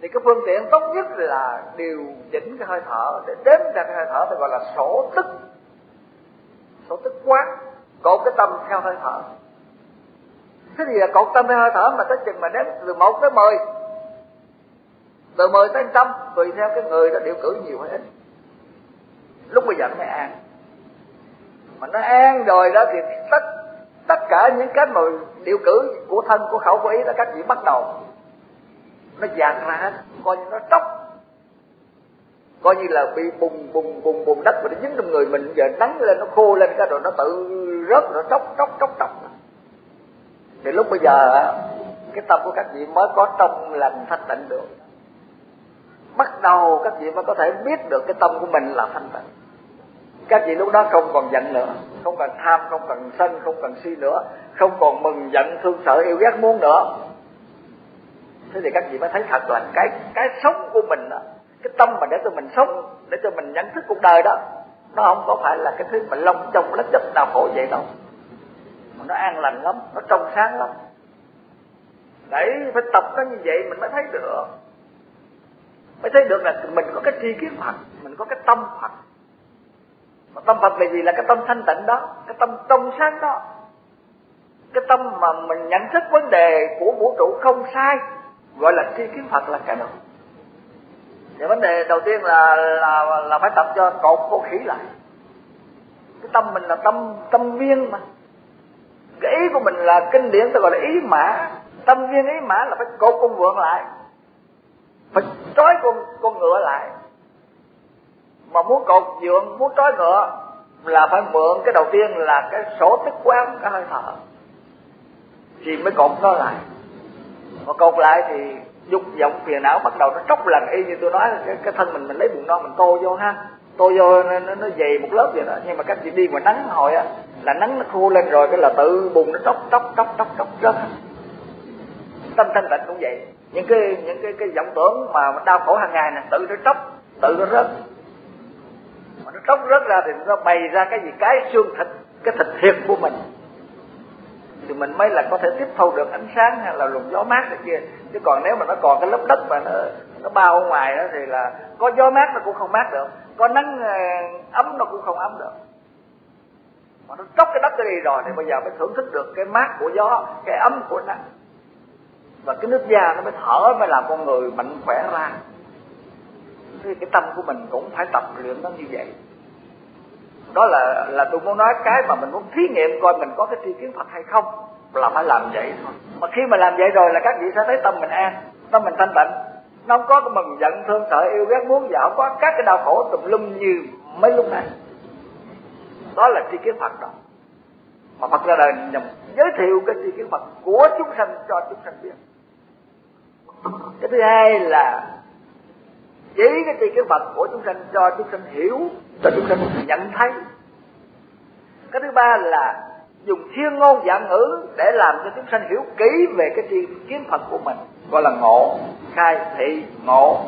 Thì cái phương tiện tốt nhất là điều chỉnh cái hơi thở. Để đếm ra cái hơi thở, ta gọi là sổ tức. Sổ tức quán. Cột cái tâm theo hơi thở. Thế thì là cột tâm theo hơi thở mà tới chừng mà đếm từ một tới mười? Từ mười tới trăm tùy theo cái người đó điều cử nhiều hay ít. Lúc bây giờ nó mới an. Mà nó an rồi đó thì tất tất cả những cái mà điều cử của thân, của khẩu, của ý đó, các vị bắt đầu, nó dạt ra hết. Coi như nó tróc. Coi như là bị bùng bùng bùng bùng đất mà nó dính trong người mình. Giờ nắng lên, nó khô lên cái rồi nó tự rớt, nó tróc tróc tróc tróc. Thì lúc bây giờ cái tâm của các vị mới có trong lành thanh tịnh được bắt đầu các vị mới có thể biết được cái tâm của mình là thanh tịnh. Các vị lúc đó không còn giận nữa, không còn tham, không còn sân, không còn si nữa, không còn mừng, giận, thương, sợ, yêu, ghét, muốn nữa. Thế thì các vị mới thấy thật là cái cái sống của mình đó cái tâm mà để cho mình sống, để cho mình nhận thức cuộc đời đó, nó không có phải là cái thứ mà lông trong lách chất đau khổ vậy đâu. Mà nó an lành lắm, nó trong sáng lắm. Đấy, phải tập nó như vậy mình mới thấy được mới thấy được là mình có cái tri kiến phật, mình có cái tâm phật. Mà tâm phật là gì là cái tâm thanh tịnh đó, cái tâm trong sáng đó. Cái tâm mà mình nhận thức vấn đề của vũ trụ không sai, gọi là tri kiến phật là cái đó. Thì vấn đề đầu tiên là là là phải tập cho cột vô khỉ lại. Cái tâm mình là tâm tâm viên mà. Cái ý của mình là kinh điển tôi gọi là ý mã. Tâm viên, ý mã là phải cột con vượn lại. Phải trói con con ngựa lại. Mà muốn cột dượng muốn trói ngựa là phải mượn cái đầu tiên là cái sổ tức quán cái hơi thở. Thì mới cột nó lại. Mà cột lại thì dục vọng phiền não bắt đầu nó tróc lần. Y như tôi nói cái, cái thân mình mình lấy bùn non mình tô vô ha. Tô vô nó, nó, nó dày một lớp vậy đó. Nhưng mà các chị đi ngoài nắng hồi á là nắng nó khô lên rồi cái là tự bùn nó tróc tróc tróc tróc tróc rớt tâm thanh tịnh cũng vậy những cái những cái cái vọng tưởng mà đau khổ hàng ngày này tự nó tróc, tự nó rớt. Mà nó tróc rớt ra thì nó bày ra cái gì? Cái xương thịt, cái thịt thiệt của mình. Thì mình mới là có thể tiếp thu được ánh sáng hay là luồng gió mát này kia. Chứ còn nếu mà nó còn cái lớp đất mà nó nó bao ở ngoài đó thì là có gió mát nó cũng không mát được. Có nắng ờ, ấm nó cũng không ấm được. Mà nó tróc cái đất cái đi rồi thì bây giờ mới thưởng thức được cái mát của gió, cái ấm của nắng và cái nước da nó mới thở mới làm con người mạnh khỏe ra. Thì cái tâm của mình cũng phải tập luyện nó như vậy. Đó là là tôi muốn nói cái mà mình muốn thí nghiệm coi mình có cái tri kiến Phật hay không, là phải làm vậy thôi. Mà khi mà làm vậy rồi là các vị sẽ thấy tâm mình an, tâm mình thanh tịnh. Nó không có cái mừng giận, thương sợ, yêu ghét, muốn dạo không có các cái đau khổ tùm lum như mấy lúc này. Đó là tri kiến Phật đó mà Phật ra đời nhằm giới thiệu cái tri kiến Phật của chúng sanh cho chúng sanh biết cái thứ hai là chỉ cái tri kiến Phật của chúng sanh cho chúng sanh hiểu, cho chúng sanh nhận thấy. Cái thứ ba là dùng thiên ngôn dạng ngữ để làm cho chúng sanh hiểu kỹ về cái tri kiến Phật của mình, gọi là ngộ, khai thị ngộ.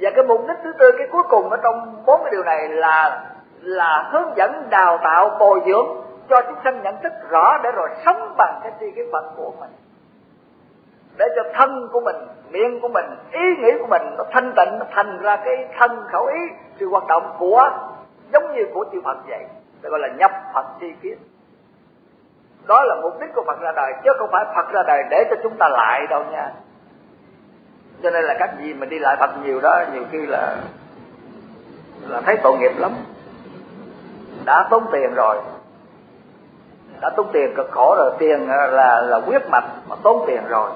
Và cái mục đích thứ tư, cái cuối cùng ở trong bốn cái điều này là là hướng dẫn, đào tạo, bồi dưỡng cho chúng sanh nhận thức rõ để rồi sống bằng cái tri kiến Phật của mình để cho thân của mình, miệng của mình, ý nghĩ của mình nó thanh tịnh, nó thành ra cái thân khẩu ý, sự hoạt động của, giống như của chư Phật vậy. Để gọi là nhập Phật tri kiến. Đó là mục đích của Phật ra đời, chứ không phải Phật ra đời để cho chúng ta lại đâu nha. Cho nên là các gì mình đi lại Phật nhiều đó, nhiều khi là là thấy tội nghiệp lắm. Đã tốn tiền rồi. Đã tốn tiền cực khổ rồi, tiền là là quyết mạch mà tốn tiền rồi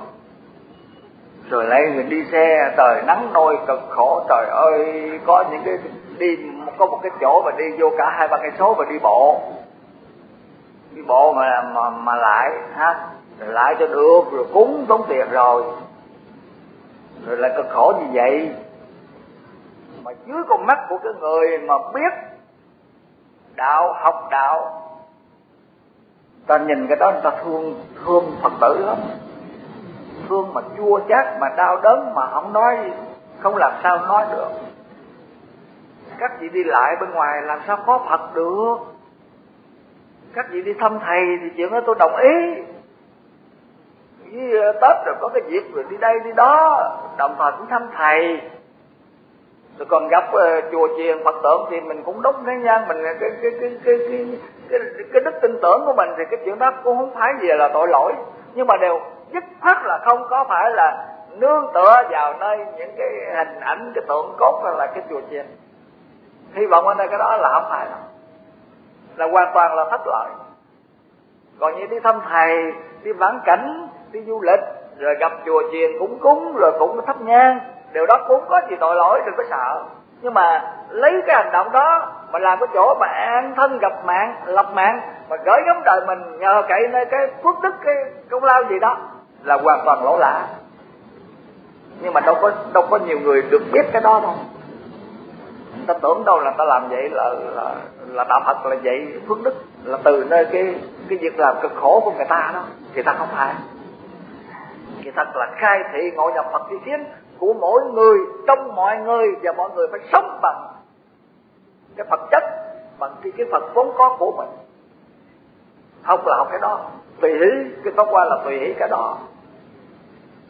rồi lại người đi xe, trời nắng nôi cực khổ, trời ơi, có những cái đi, có một cái chỗ mà đi vô cả hai ba cây số và đi bộ. Đi bộ mà mà mà lại, ha, rồi lại cho được, rồi cúng tốn tiền rồi. Rồi lại cực khổ như vậy. Mà dưới con mắt của cái người mà biết đạo, học đạo, ta nhìn cái đó người ta thương thương phật tử lắm thương mà chua chát mà đau đớn mà không nói không làm sao nói được. Các vị đi lại bên ngoài làm sao có phật được? Các vị đi thăm thầy thì chuyện đó tôi đồng ý. Với ờ, tết rồi có cái dịp rồi đi đây đi đó đồng thời cũng thăm thầy. Rồi còn gặp uh, chùa chiền phật tượng thì mình cũng đúng cái nhan mình cái cái cái cái cái, cái, cái đức tin tưởng của mình thì cái chuyện đó cũng không phải gì là tội lỗi. Nhưng mà đều dứt khoát là không có phải là nương tựa vào nơi những cái hình ảnh, cái tượng cốt hay là cái chùa chiền. Hy vọng ở đây cái đó là không phải đâu. Là hoàn toàn là thất lợi. Còn như đi thăm thầy, đi vãn cảnh, đi du lịch, rồi gặp chùa chiền cũng cúng, rồi cũng thắp nhang, điều đó cũng có gì tội lỗi, đừng có sợ. Nhưng mà lấy cái hành động đó mà làm cái chỗ mà an thân gặp mạng, lập mạng, mà gửi gắm đời mình nhờ cậy nơi cái phước đức, cái công lao gì đó là hoàn toàn lỗ lạ nhưng mà đâu có đâu có nhiều người được biết cái đó đâu. Người ta tưởng đâu là ta làm vậy là là là đạo phật là vậy phước đức, là từ nơi cái cái việc làm cực khổ của người ta đó. Thì ta không phải. Thì thật là khai thị ngộ nhập phật chi kiến của mỗi người, trong mọi người và mọi người phải sống bằng cái phật chất, bằng cái cái phật vốn có của mình. Học là học cái đó. Tùy hỷ cái có qua là tùy hỷ cái đó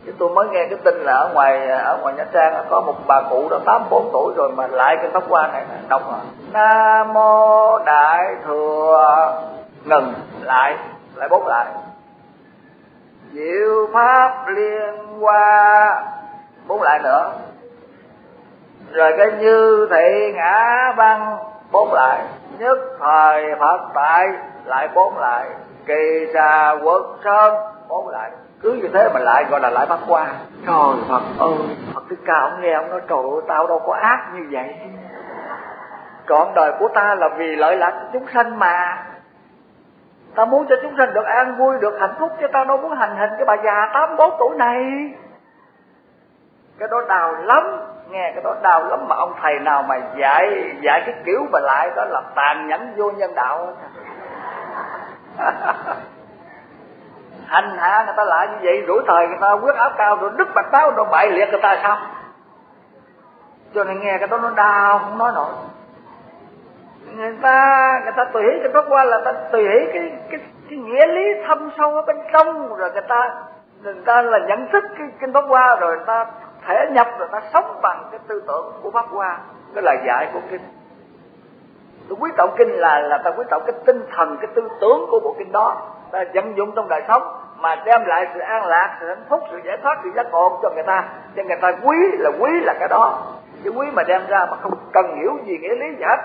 chứ tôi mới nghe cái tin là ở ngoài ở ngoài nha trang có một bà cụ đó tám, bốn tuổi rồi mà lại cái tóc hoa này đọc à nam mô đại thừa ngừng lại lại bốn lại. Diệu pháp liên hoa bốn lại nữa. Rồi cái như thị ngã văn bốn lại. Nhất thời phật tại, lại bốn lại. Kỳ trà quật sơn bốn lại cứ như thế mà lại gọi là lại bắt qua. Trời phật ơi. Phật thích ca ông nghe ông nói trời ơi tao đâu có ác như vậy. Trọn đời của ta là vì lợi lạc chúng sanh mà. Ta muốn cho chúng sanh được an vui được hạnh phúc chứ ta đâu muốn hành hình cái bà già tám bốn tuổi này. Cái đó đau lắm nghe cái đó đau lắm mà ông thầy nào mà dạy dạy cái kiểu mà lại đó là tàn nhẫn vô nhân đạo hành hạ người ta lại như vậy, rủi thời người ta quyết áo cao rồi đứt bạch báo rồi bại liệt người ta sao? Cho nên nghe cái đó nó đau, không nói nổi. Người ta người ta tùy hỷ cái đó qua là ta tùy hỷ cái cái cái nghĩa lý thâm sâu ở bên trong, rồi người ta người ta là nhận thức cái kinh pháp qua rồi người ta thể nhập, rồi ta sống bằng cái tư tưởng của pháp qua cái lời dạy của kinh tôi quý trọng kinh là là ta quý trọng cái tinh thần, cái tư tưởng của bộ kinh đó. Ta vận dụng trong đời sống mà đem lại sự an lạc, sự hạnh phúc, sự giải thoát, sự giác ngộ cho người ta. Cho người ta quý là quý là cái đó. Chứ quý mà đem ra mà không cần hiểu gì nghĩa lý gì hết.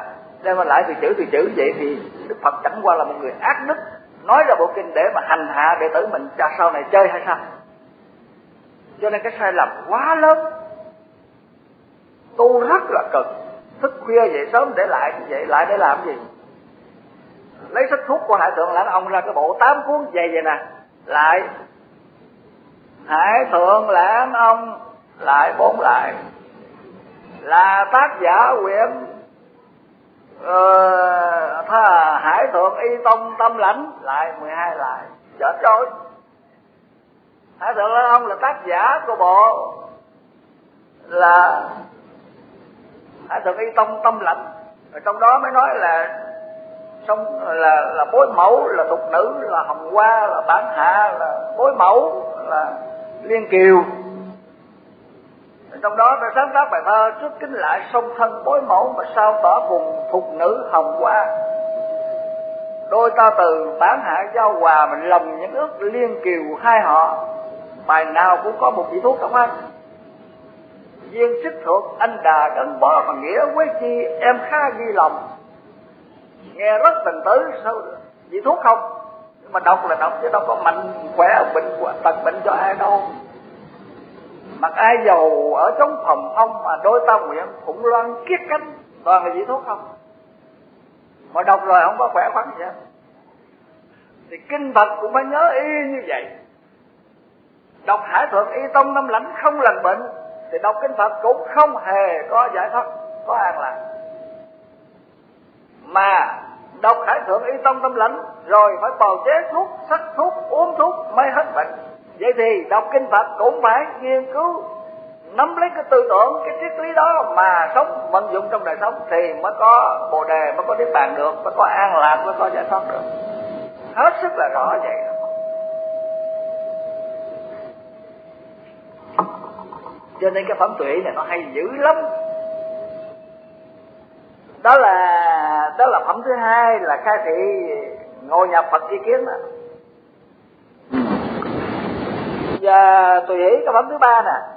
Đem lại từ chữ từ chữ vậy thì đức phật chẳng qua là một người ác đức nói ra bộ kinh để mà hành hạ đệ tử mình cho sau này chơi hay sao? Cho nên cái sai lầm quá lớn, tu rất là cực thức khuya dậy sớm để lại như vậy lại để làm gì? Lấy sách thuốc của hải thượng lãnh ông ra cái bộ tám cuốn dày vậy nè. Lại hải thượng lãng ông lại bốn lại. Là tác giả quyển uh, tha hải thượng y tông tâm lãnh lại 12 lại. Chết rồi. Hải thượng lãng ông là tác giả của bộ là hải thượng y tông tâm lạnh. Ở trong đó mới nói là xong, là là bối mẫu, là tục nữ, là hồng hoa, là bản hạ, là bối mẫu, là liên kiều. Trong đó đã sáng tác bài thơ trước kính lại song thân bối mẫu mà sao tỏ cùng thục nữ hồng hoa. Đôi ta từ bán hạ giao hòa mình lầm những ước liên kiều hai họ. Bài nào cũng có một vị thuốc trong anh viên sức thuộc anh đà gắn bó mà nghĩa quế chi, em khá ghi lòng. Nghe rất tình tứ, sao vị thuốc không? Nhưng mà đọc là đọc, chứ đâu có mạnh khỏe, bệnh tật bệnh cho ai đâu. Mặc ai giàu ở trong phòng ông mà đôi ta nguyện cũng loan kiết cánh toàn là vị thuốc không? Mà đọc rồi không có khỏe khoắn gì hết thì kinh Phật cũng phải nhớ y như vậy. Đọc hải thượng y tông năm lãnh không lành bệnh thì đọc kinh Phật cũng không hề có giải thoát, có an lạc. Mà đọc hải thượng y tông tâm lãnh, rồi phải bào chế thuốc, sắc thuốc, uống thuốc mới hết bệnh. Vậy thì đọc kinh phật cũng phải nghiên cứu, nắm lấy cái tư tưởng, cái triết lý đó mà sống, vận dụng trong đời sống thì mới có bồ đề, mới có niết bàn được, mới có an lạc, mới có giải thoát được. Hết sức là rõ vậy cho nên cái phẩm tuệ này nó hay dữ lắm. Đó là đó là phẩm thứ hai là khai thị ngồi nhập phật chi kiến đó và tùy ý cái phẩm thứ ba nè.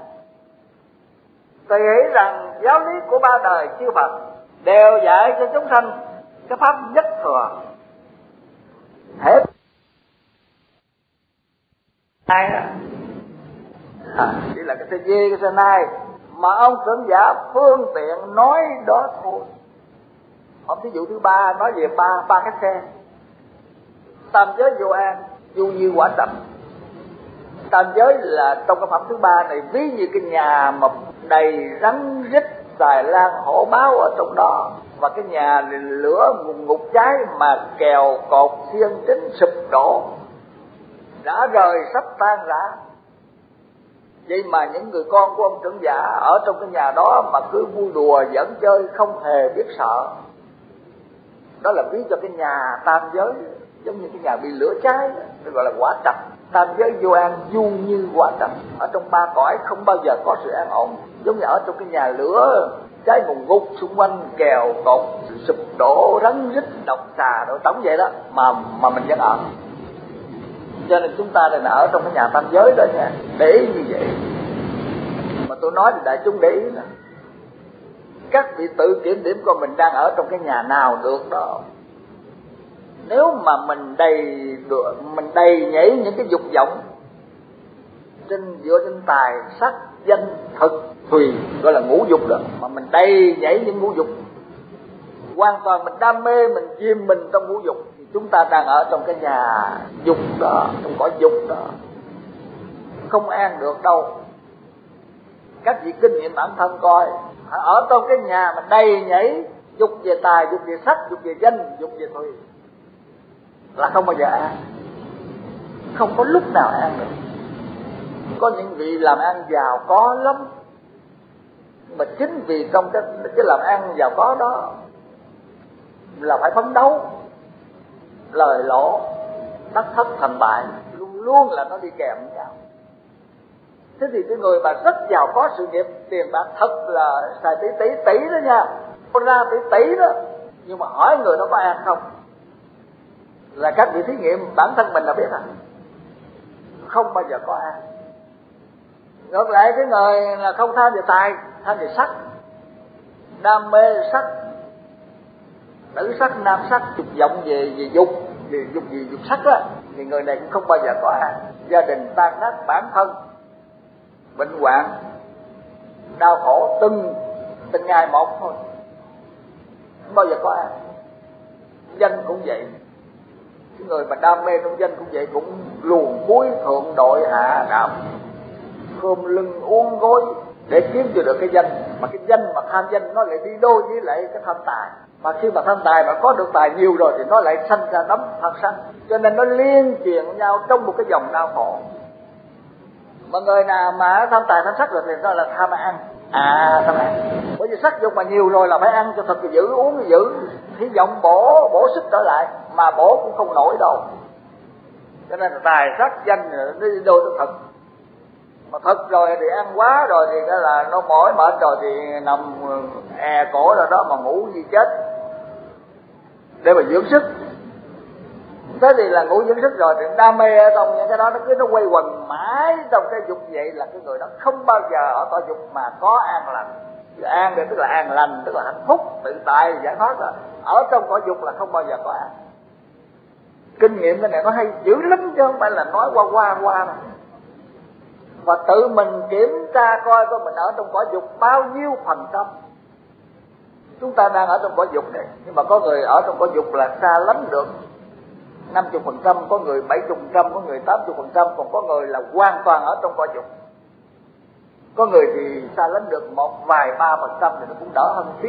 Tùy ý rằng giáo lý của ba đời chư phật đều dạy cho chúng sanh cái pháp nhất thừa. Hết. Ai đó à, chỉ là cái thế dê cái thế này. Mà ông tưởng giả phương tiện nói đó thôi. Ông thí dụ thứ ba nói về ba ba cái xe. Tam giới vô an vô như quả tập tam giới là trong cái phẩm thứ ba này ví như cái nhà mà đầy rắn rít xài lan hổ báo ở trong đó. Và cái nhà lửa ngục ngục cháy mà kèo cột xiên chính sụp đổ. Đã rời sắp tan rã vậy mà những người con của ông trưởng giả ở trong cái nhà đó mà cứ vui đùa dẫn chơi, không hề biết sợ. Đó là ví cho cái nhà tam giới, giống như cái nhà bị lửa cháy nó gọi là quả trạch tam giới vô an du như quả trạch ở trong ba cõi không bao giờ có sự an ổn. Giống như ở trong cái nhà lửa cháy ngùng ngục xung quanh kèo cột, sụp đổ, rắn rít, độc xà, đổ trống vậy đó, mà mà mình vẫn ở cho nên chúng ta đang ở trong cái nhà tam giới đó nha. Để ý như vậy. Mà tôi nói thì đại chúng để ý nè. Các vị tự kiểm điểm coi mình đang ở trong cái nhà nào được đó. Nếu mà mình đầy được, mình đầy nhảy những cái dục vọng trên dựa trên tài, sắc, danh, thực tùy gọi là ngũ dục đó, mà mình đầy nhảy những ngũ dục, hoàn toàn mình đam mê, mình chìm mình trong ngũ dục chúng ta đang ở trong cái nhà dục đó, trong cõi dục đó. Không an được đâu. Các vị kinh nghiệm bản thân coi ở trong cái nhà mà đầy nhảy, dục về tài, dục về sắc dục về danh, dục về thùy, là không bao giờ an. Không có lúc nào an được. Có những vị làm ăn giàu có lắm, mà chính vì trong cái cái làm ăn giàu có đó, là phải phấn đấu lời lỗ, đắc thất thành bại, luôn luôn là nó đi kèm với nhau. Thế thì cái người mà rất giàu có sự nghiệp, tiền bạc thật là xài tỷ tỷ tỷ đó nha. Con ra tỷ tỷ đó. Nhưng mà hỏi người đó có an không? Là các vị thí nghiệm, bản thân mình là biết à? Không bao giờ có an ngược lại, cái người là không tham về tài, tham về sắc. Đam mê sắc nữ sắc, nam sắc, dục vọng về về dục về dục về dục sắc á, thì người này cũng không bao giờ có an gia đình tan nát bản thân, bệnh hoạn, đau khổ, từng từng ngày một thôi, không bao giờ có an danh cũng vậy. Cái người mà đam mê trong danh cũng vậy, cũng luồn cuối thượng đội hạ đạo khom lưng uống gối để kiếm cho được cái danh. Mà cái danh mà tham danh nó lại đi đôi với lại cái tham tài mà khi mà tham tài mà có được tài nhiều rồi thì nó lại sanh ra đấm tham sân cho nên nó liên chuyện nhau trong một cái dòng đau khổ. Mà người nào mà tham tài tham sắc rồi thì nó là tham ăn. À tham ăn. Bởi vì sắc dục mà nhiều rồi là phải ăn cho thật giữ uống giữ hy vọng bổ bổ sức trở lại, mà bổ cũng không nổi đâu. Cho nên là tài sắc danh nó đi đôi với thật mà thật rồi thì ăn quá rồi thì cái là nó mỏi mệt rồi thì nằm ừ, e cổ rồi đó mà ngủ như chết. Để mà dưỡng sức. Thế thì là ngủ dưỡng sức rồi thì đam mê ở trong những cái đó, nó cứ nó quay quần mãi trong cái dục vậy là cái người đó không bao giờ ở cõi dục mà có an lành. An thì tức là an lành, tức là hạnh phúc, tự tại, giải thoát rồi. Ở trong cõi dục là không bao giờ có an. Kinh nghiệm cái này nó hay dữ lắm chứ không phải là nói qua qua qua mà và tự mình kiểm tra coi coi mình ở trong cõi dục bao nhiêu phần trăm. Chúng ta đang ở trong cõi dục này. Nhưng mà có người ở trong cõi dục là xa lắm được. 50 phần trăm, có người 70 phần trăm, có người 80 phần trăm, còn có người là hoàn toàn ở trong cõi dục. Có người thì xa lánh được, một vài ba phần trăm thì nó cũng đỡ hơn tí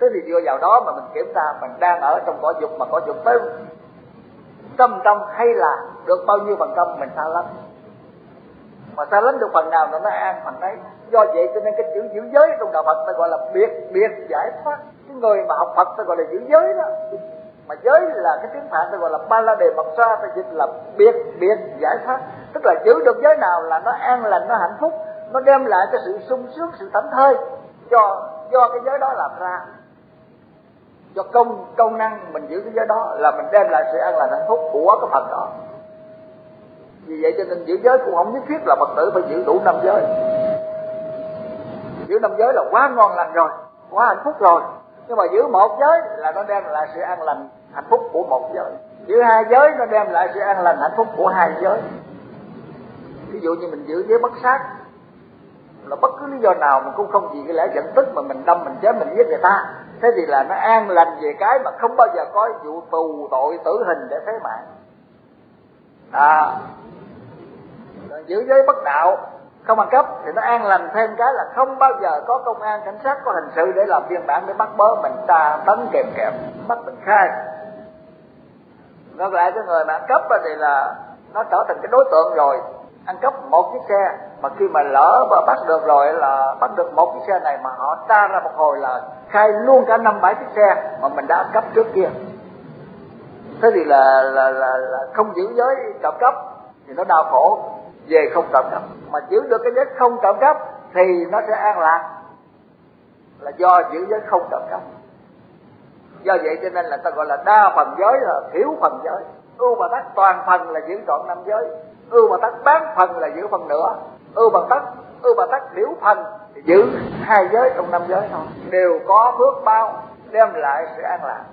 thế thì dựa vào đó mà mình kiểm tra mình đang ở trong cõi dục mà cõi dục tới trăm trăm hay là được bao nhiêu phần trăm, mình xa lắm mà xa lánh được phần nào nó nó an phần đấy. Do vậy cho nên cái chữ giữ giới trong đạo Phật ta gọi là biệt biệt giải thoát. Cái người mà học Phật ta gọi là giữ giới đó. Mà giới là cái tiếng phạn ta gọi là ba la đề mật sa, ta dịch là biệt biệt giải thoát. Tức là giữ được giới nào là nó an lành, nó hạnh phúc, nó đem lại cái sự sung sướng, sự thảnh thơi do do cái giới đó làm ra. Do công công năng mình giữ cái giới đó là mình đem lại sự an lành, hạnh phúc của cái phần đó vì vậy cho nên giữ giới cũng không nhất thiết là phật tử phải giữ đủ năm giới. Giữ năm giới là quá ngon lành rồi, quá hạnh phúc rồi. Nhưng mà giữ một giới là nó đem lại sự an lành, hạnh phúc của một giới. Giữ hai giới nó đem lại sự an lành, hạnh phúc của hai giới. Ví dụ như mình giữ giới bất sát, là bất cứ lý do nào mình cũng không vì cái lẽ giận tức mà mình đâm, mình chém, mình giết người ta. Thế thì là nó an lành về cái mà không bao giờ có vụ tù tội tử hình để thế mạng. À giữ giới bất đạo không ăn cắp thì nó an lành thêm cái là không bao giờ có công an cảnh sát có hình sự để làm biên bản để bắt bớ mình ta tấn kèm kèm bắt mình khai. Ngược lại cái người mà ăn cắp thì là nó trở thành cái đối tượng rồi ăn cắp một chiếc xe mà khi mà lỡ mà bắt được rồi là bắt được một chiếc xe này mà họ tra ra một hồi là khai luôn cả năm bảy chiếc xe mà mình đã ăn cắp trước kia. Thế thì là là là, là không giữ giới trộm cắp thì nó đau khổ về không trộm cắp. Mà giữ được cái giới không trộm cắp thì nó sẽ an lạc. Là do giữ giới không trộm cắp. Do vậy cho nên là ta gọi là đa phần giới là thiếu phần giới. Ưu mà tắc toàn phần là giữ trọn năm giới. Ưu mà tắc bán phần là giữ phần nữa. Ưu mà tắc ưu mà tắc biểu phần thì giữ hai giới trong năm giới thôi. Đều có phước bao đem lại sự an lạc.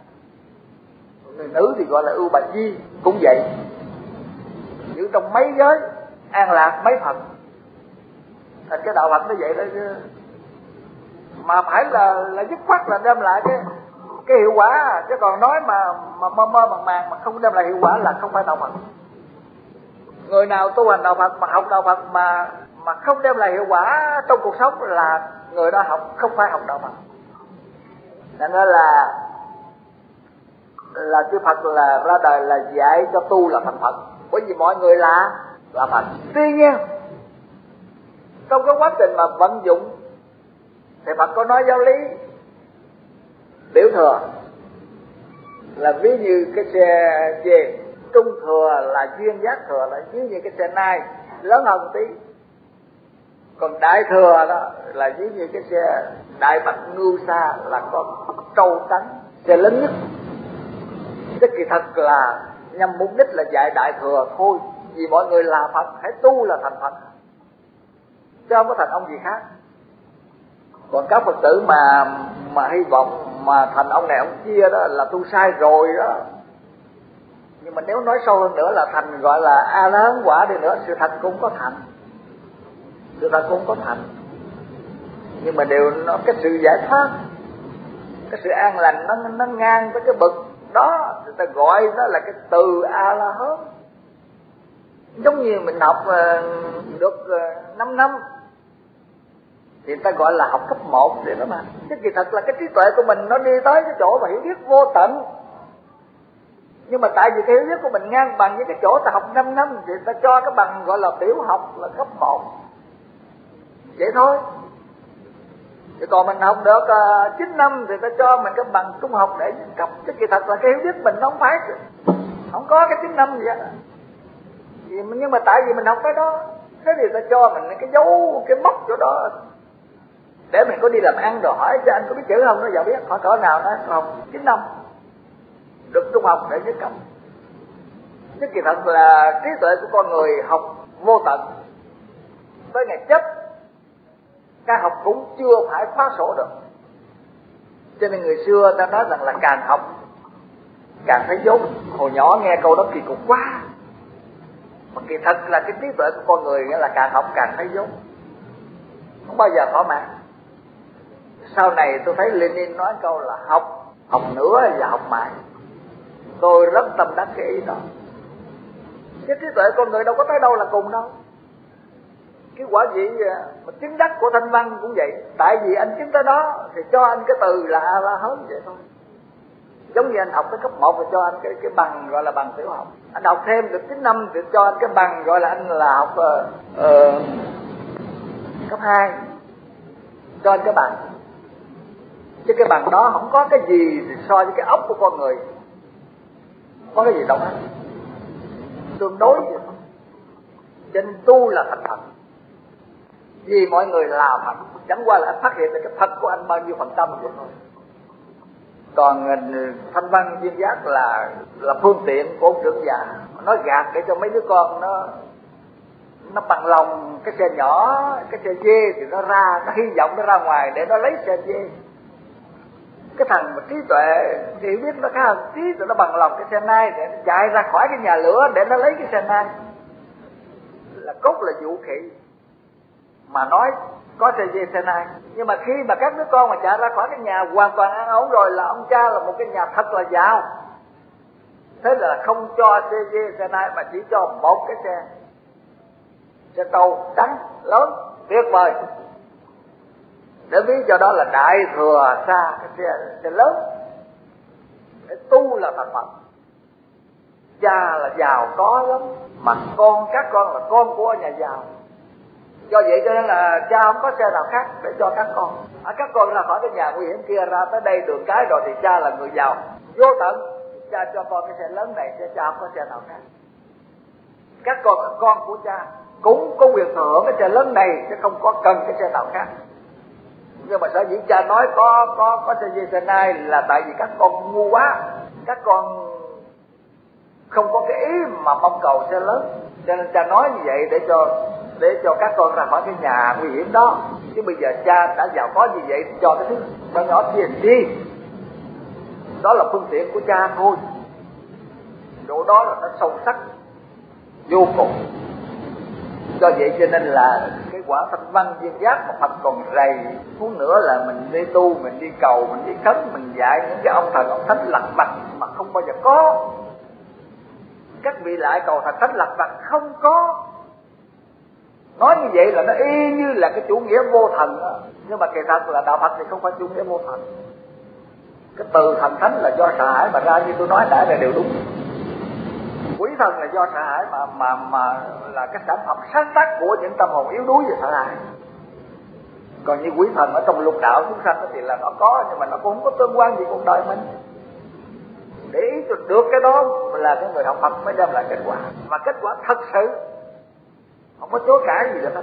Người nữ thì gọi là ưu bà di, cũng vậy. Giữ trong mấy giới an lạc mấy phần. Thành cái đạo phật nó vậy đó chứ. Mà phải là là dứt khoát là đem lại cái cái hiệu quả. Chứ còn nói mà mà mơ mơ màng màng mà không đem lại hiệu quả là không phải đạo phật. Người nào tu hành đạo phật mà học đạo phật mà mà không đem lại hiệu quả trong cuộc sống là người đó học, không phải học đạo phật. Nên là là chư Phật là ra đời là dạy cho tu là thành Phật. Bởi vì mọi người là là Phật tuy nhiên, trong cái quá trình mà vận dụng, thì Phật có nói giáo lý. Biểu thừa là ví như cái xe về trung thừa là duyên, giác thừa là ví như cái xe nai, lớn hơn tí. Còn đại thừa đó là ví như cái xe đại bạch ngưu sa là con trâu trắng, xe lớn nhất. Cái kỳ thật là nhằm mục đích là dạy đại thừa thôi vì mọi người là phật, hãy tu là thành phật. Chứ không có thành ông gì khác. Còn các phật tử mà mà hy vọng mà thành ông này, ông kia đó là tu sai rồi đó. Nhưng mà nếu nói sâu hơn nữa là thành gọi là a la hán quả đi nữa, sự thành cũng có thành. Sự thành cũng có thành. Nhưng mà đều nó, cái sự giải thoát, cái sự an lành nó nó ngang với cái bậc đó, người ta gọi nó là cái từ a la hán giống như mình học ờ, được ờ, 5 năm thì ta gọi là học cấp 1 thì đó mà. Chứ kỳ thật là cái trí tuệ của mình nó đi tới cái chỗ mà hiểu biết vô tận. Nhưng mà tại vì cái hiểu biết của mình ngang bằng với cái chỗ ta học 5 năm thì ta cho cái bằng gọi là tiểu học là cấp 1 vậy thôi. Thì còn mình học được ờ, uh, 9 năm thì ta cho mình cái bằng trung học để cấp chứ kỳ thật là cái hiểu biết mình nó không phải không có cái 9 năm gì hết nhưng mà tại vì mình học cái đó. Thế thì ta cho mình cái dấu, cái mốc chỗ đó. Để mình có đi làm ăn rồi hỏi. Cho anh có biết chữ không? Nó dạ biết. Hỏi cỡ nào nó không chín năm. Được trung học để nhất cấp. Chứ kỳ thật là trí tuệ của con người học vô tận. Tới ngày chết cái học cũng chưa phải phá sổ được. Cho nên người xưa ta nói rằng là càng học, càng thấy dốt hồi nhỏ nghe câu đó kỳ cục quá mà kỳ thật là cái trí tuệ của con người nghĩa là càng học càng thấy dốt không bao giờ thỏa mãn. Sau này tôi thấy Lenin nói câu là học học nữa và học mãi. Tôi rất tâm đắc cái ý đó. Cái trí tuệ con người đâu có tới đâu là cùng đâu. Cái quả vị à, mà chứng đắc của thanh văn cũng vậy. Tại vì anh chứng tới đó thì cho anh cái từ là a la hớn vậy thôi. Giống như anh học tới cấp 1 thì cho anh cái cái bằng, gọi là bằng tiểu học anh học thêm được cái năm thì cho anh cái bằng gọi là anh là học uh, uh, cấp 2 cho anh cái bằng. Chứ cái bằng đó không có cái gì so với cái ốc của con người. Có cái gì đâu. Hết tương đối gì không cho nên tu là thành thật vì mọi người là thật chẳng qua là anh phát hiện được cái thật của anh bao nhiêu phần trăm vậy thôi còn ờ, thanh văn duyên giác là là phương tiện của ông trưởng giả. Nó gạt để cho mấy đứa con nó nó bằng lòng cái xe nhỏ, cái xe dê thì nó ra, nó hy vọng nó ra ngoài để nó lấy xe dê. Cái thằng mà trí tuệ thì biết nó khá hơn trí tuệ nó bằng lòng cái xe nai để nó chạy ra khỏi cái nhà lửa để nó lấy cái xe nai. Là cốt là vũ khí. Mà nói có xe gì xe nai nhưng mà khi mà các đứa con mà trả ra khỏi cái nhà hoàn toàn ăn ổn rồi là ông cha là một cái nhà thật là giàu. Thế là không cho xe dê xe nai mà chỉ cho một cái xe. Xe tàu trắng lớn tuyệt vời. Để ví cho đó là đại thừa xa cái xe, xe lớn. Để tu là thành phật. Cha là giàu có lắm mà con các con là con của nhà giàu do vậy cho nên là cha không có xe nào khác để cho các con. À, các con ra khỏi cái nhà nguy hiểm kia ra tới đây đường cái rồi thì cha là người giàu. Vô tận cha cho con cái xe lớn này cha cha không có xe nào khác. Các con là con của cha cũng có quyền thừa hưởng cái xe lớn này chứ không có cần cái xe nào khác. Nhưng mà sở dĩ cha nói có có có xe gì xe nay là tại vì các con ngu quá. Các con không có cái ý mà mong cầu xe lớn. Cho nên cha nói như vậy để cho để cho các con ra khỏi cái nhà nguy hiểm đó. Chứ bây giờ cha đã giàu có như vậy, cho cái thứ nhỏ nhỏ tiền đi. Đó là phương tiện của cha thôi. Chỗ đó là nó sâu sắc, vô cùng. Do vậy cho nên là cái quả thanh văn viên giác mà Phật còn rầy xuống nữa là mình đi tu, mình đi cầu, mình đi khấn, mình dạy những cái ông thần, ông thánh lặt mặt mà không bao giờ có. Các vị lại cầu thần thánh lặt mặt không có nói như vậy là nó y như là cái chủ nghĩa vô thần. Đó. nhưng mà kỳ thật là đạo phật thì không phải chủ nghĩa vô thần. Cái từ thần thánh là do sợ hãi mà ra như tôi nói đã là đều đúng. Quỷ thần là do sợ hãi mà mà mà là cái sản phẩm sáng tác của những tâm hồn yếu đuối và sợ hãi. Còn như quỷ thần ở trong lục đạo chúng sanh thì là nó có, nhưng mà nó cũng không có tương quan gì cuộc đời mình. Để ý được cái đó là cái người học Phật mới đem lại kết quả. Và kết quả thật sự không có chối cãi gì hết.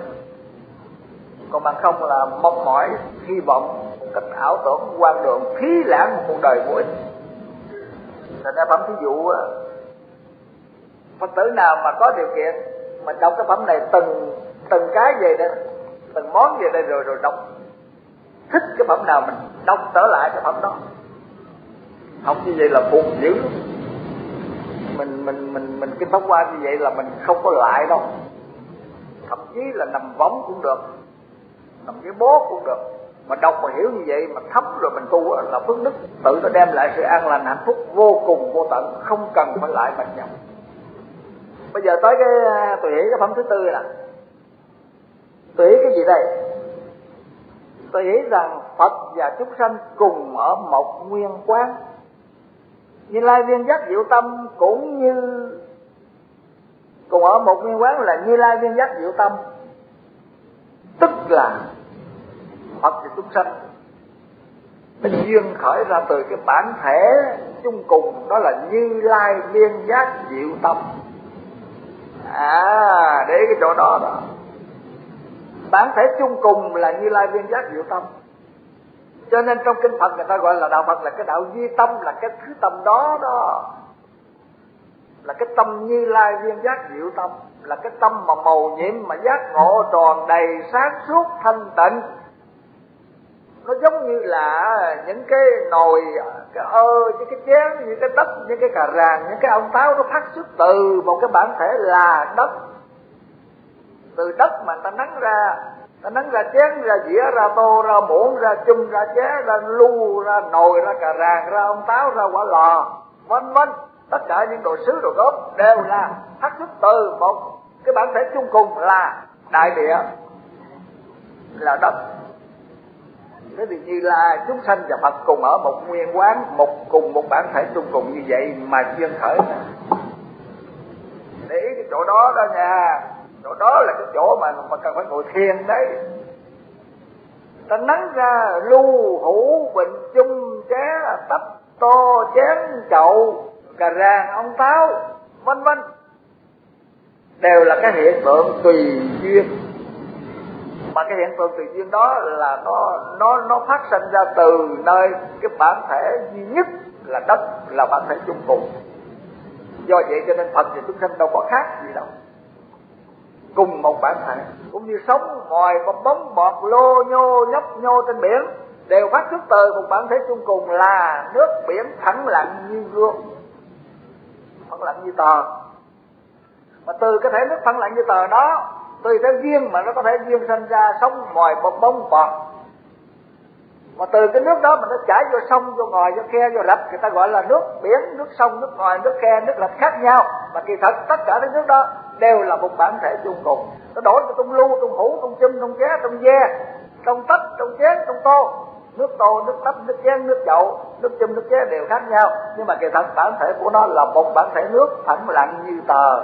Còn bằng không là mong mỏi, hy vọng một cách ảo tưởng quan đường, phí lãng một cuộc đời vô ích. Thành ra phẩm thí dụ phật tử nào mà có điều kiện mà đọc cái phẩm này từng từng cái về đây, từng món về đây rồi rồi đọc. Thích cái phẩm nào mình đọc trở lại cái phẩm đó. Học như vậy là buồn dữ. Mình mình mình mình, cái pháp qua như vậy là mình không có lại đâu thậm chí là nằm võng cũng được, nằm dưới bố cũng được. Mà đọc mà hiểu như vậy mà thấm rồi mình tu là phước đức. Tự nó đem lại sự an lành hạnh phúc vô cùng, vô tận, không cần phải lại mình nhập. Bây giờ tới cái à, tôi nghĩ cái phẩm thứ tư là tôi nghĩ cái gì đây? Tôi nghĩ rằng phật và chúng sanh cùng ở một nguyên quán. Như lai viên giác diệu tâm cũng như cùng ở một nguyên quán là như lai viên giác diệu tâm. Tức là phật và chúng sanh. Nó duyên khởi ra từ cái bản thể chung cùng, đó là như lai viên giác diệu tâm. À để cái chỗ đó đó. Bản thể chung cùng là như lai viên giác diệu tâm. Cho nên trong kinh phật người ta gọi là đạo phật là cái đạo duy tâm, là cái thứ tâm đó đó là cái tâm như lai viên giác diệu tâm, là cái tâm mà màu nhiệm mà giác ngộ tròn đầy sáng suốt thanh tịnh. Nó giống như là những cái nồi, cái ơ những cái chén, những cái đất, những cái cà ràng, những cái ông táo nó phát xuất từ một cái bản thể là đất. Từ đất mà ta nắng ra ta nắng ra chén ra dĩa ra tô, ra muỗng, ra chum, ra chén ra lu, ra nồi, ra cà ràng, ra ông táo, ra quả lò, vân vân tất cả những đồ sứ, đồ gốc đều là phát xuất từ một. Cái bản thể chung cùng là đại địa, là đất. Thế thì như là chúng sanh và phật cùng ở một nguyên quán, một cùng một bản thể chung cùng như vậy mà duyên khởi. Để ý cái chỗ đó đó nha. Chỗ đó là cái chỗ mà mà cần phải ngồi thiền đấy. Ta nắng ra lưu hữu bệnh chung ché, tấp to chén chậu cà ràng ông táo, vân vân. Đều là cái hiện tượng tùy duyên. Mà cái hiện tượng tùy duyên đó là nó nó nó phát sinh ra từ nơi cái bản thể duy nhất là đất, là bản thể chung cùng. Do vậy cho nên phật và chúng sanh đâu có khác gì đâu. Cùng một bản thể. Cũng như sống ngòi bong bóng, bọt lô, nhô, nhấp, nhô trên biển, đều phát xuất từ một bản thể chung cùng là nước biển thẳng lặng như gương phẳng lặng như tờ. Mà từ cái thể nước phẳng lặng như tờ đó tùy theo duyên mà nó có thể duyên sinh ra sống ngoài bọc bông bọt. Mà từ cái nước đó mà nó chảy vô sông, vô ngòi, vô khe, vô rạch, người ta gọi là nước biển, nước sông, nước ngòi, nước khe, nước rạch khác nhau. Mà kỳ thật, tất cả những nước đó đều là một bản thể chung cùng. Nó đổi cho trong lưu trong hũ trong chum trong ché trong ve trong tách trong chén trong tô nước tô nước tách nước chén, nước chậu, nước chum, nước chén đều khác nhau. Nhưng mà kỳ thật bản thể của nó là một bản thể nước thẳng lặng như tờ.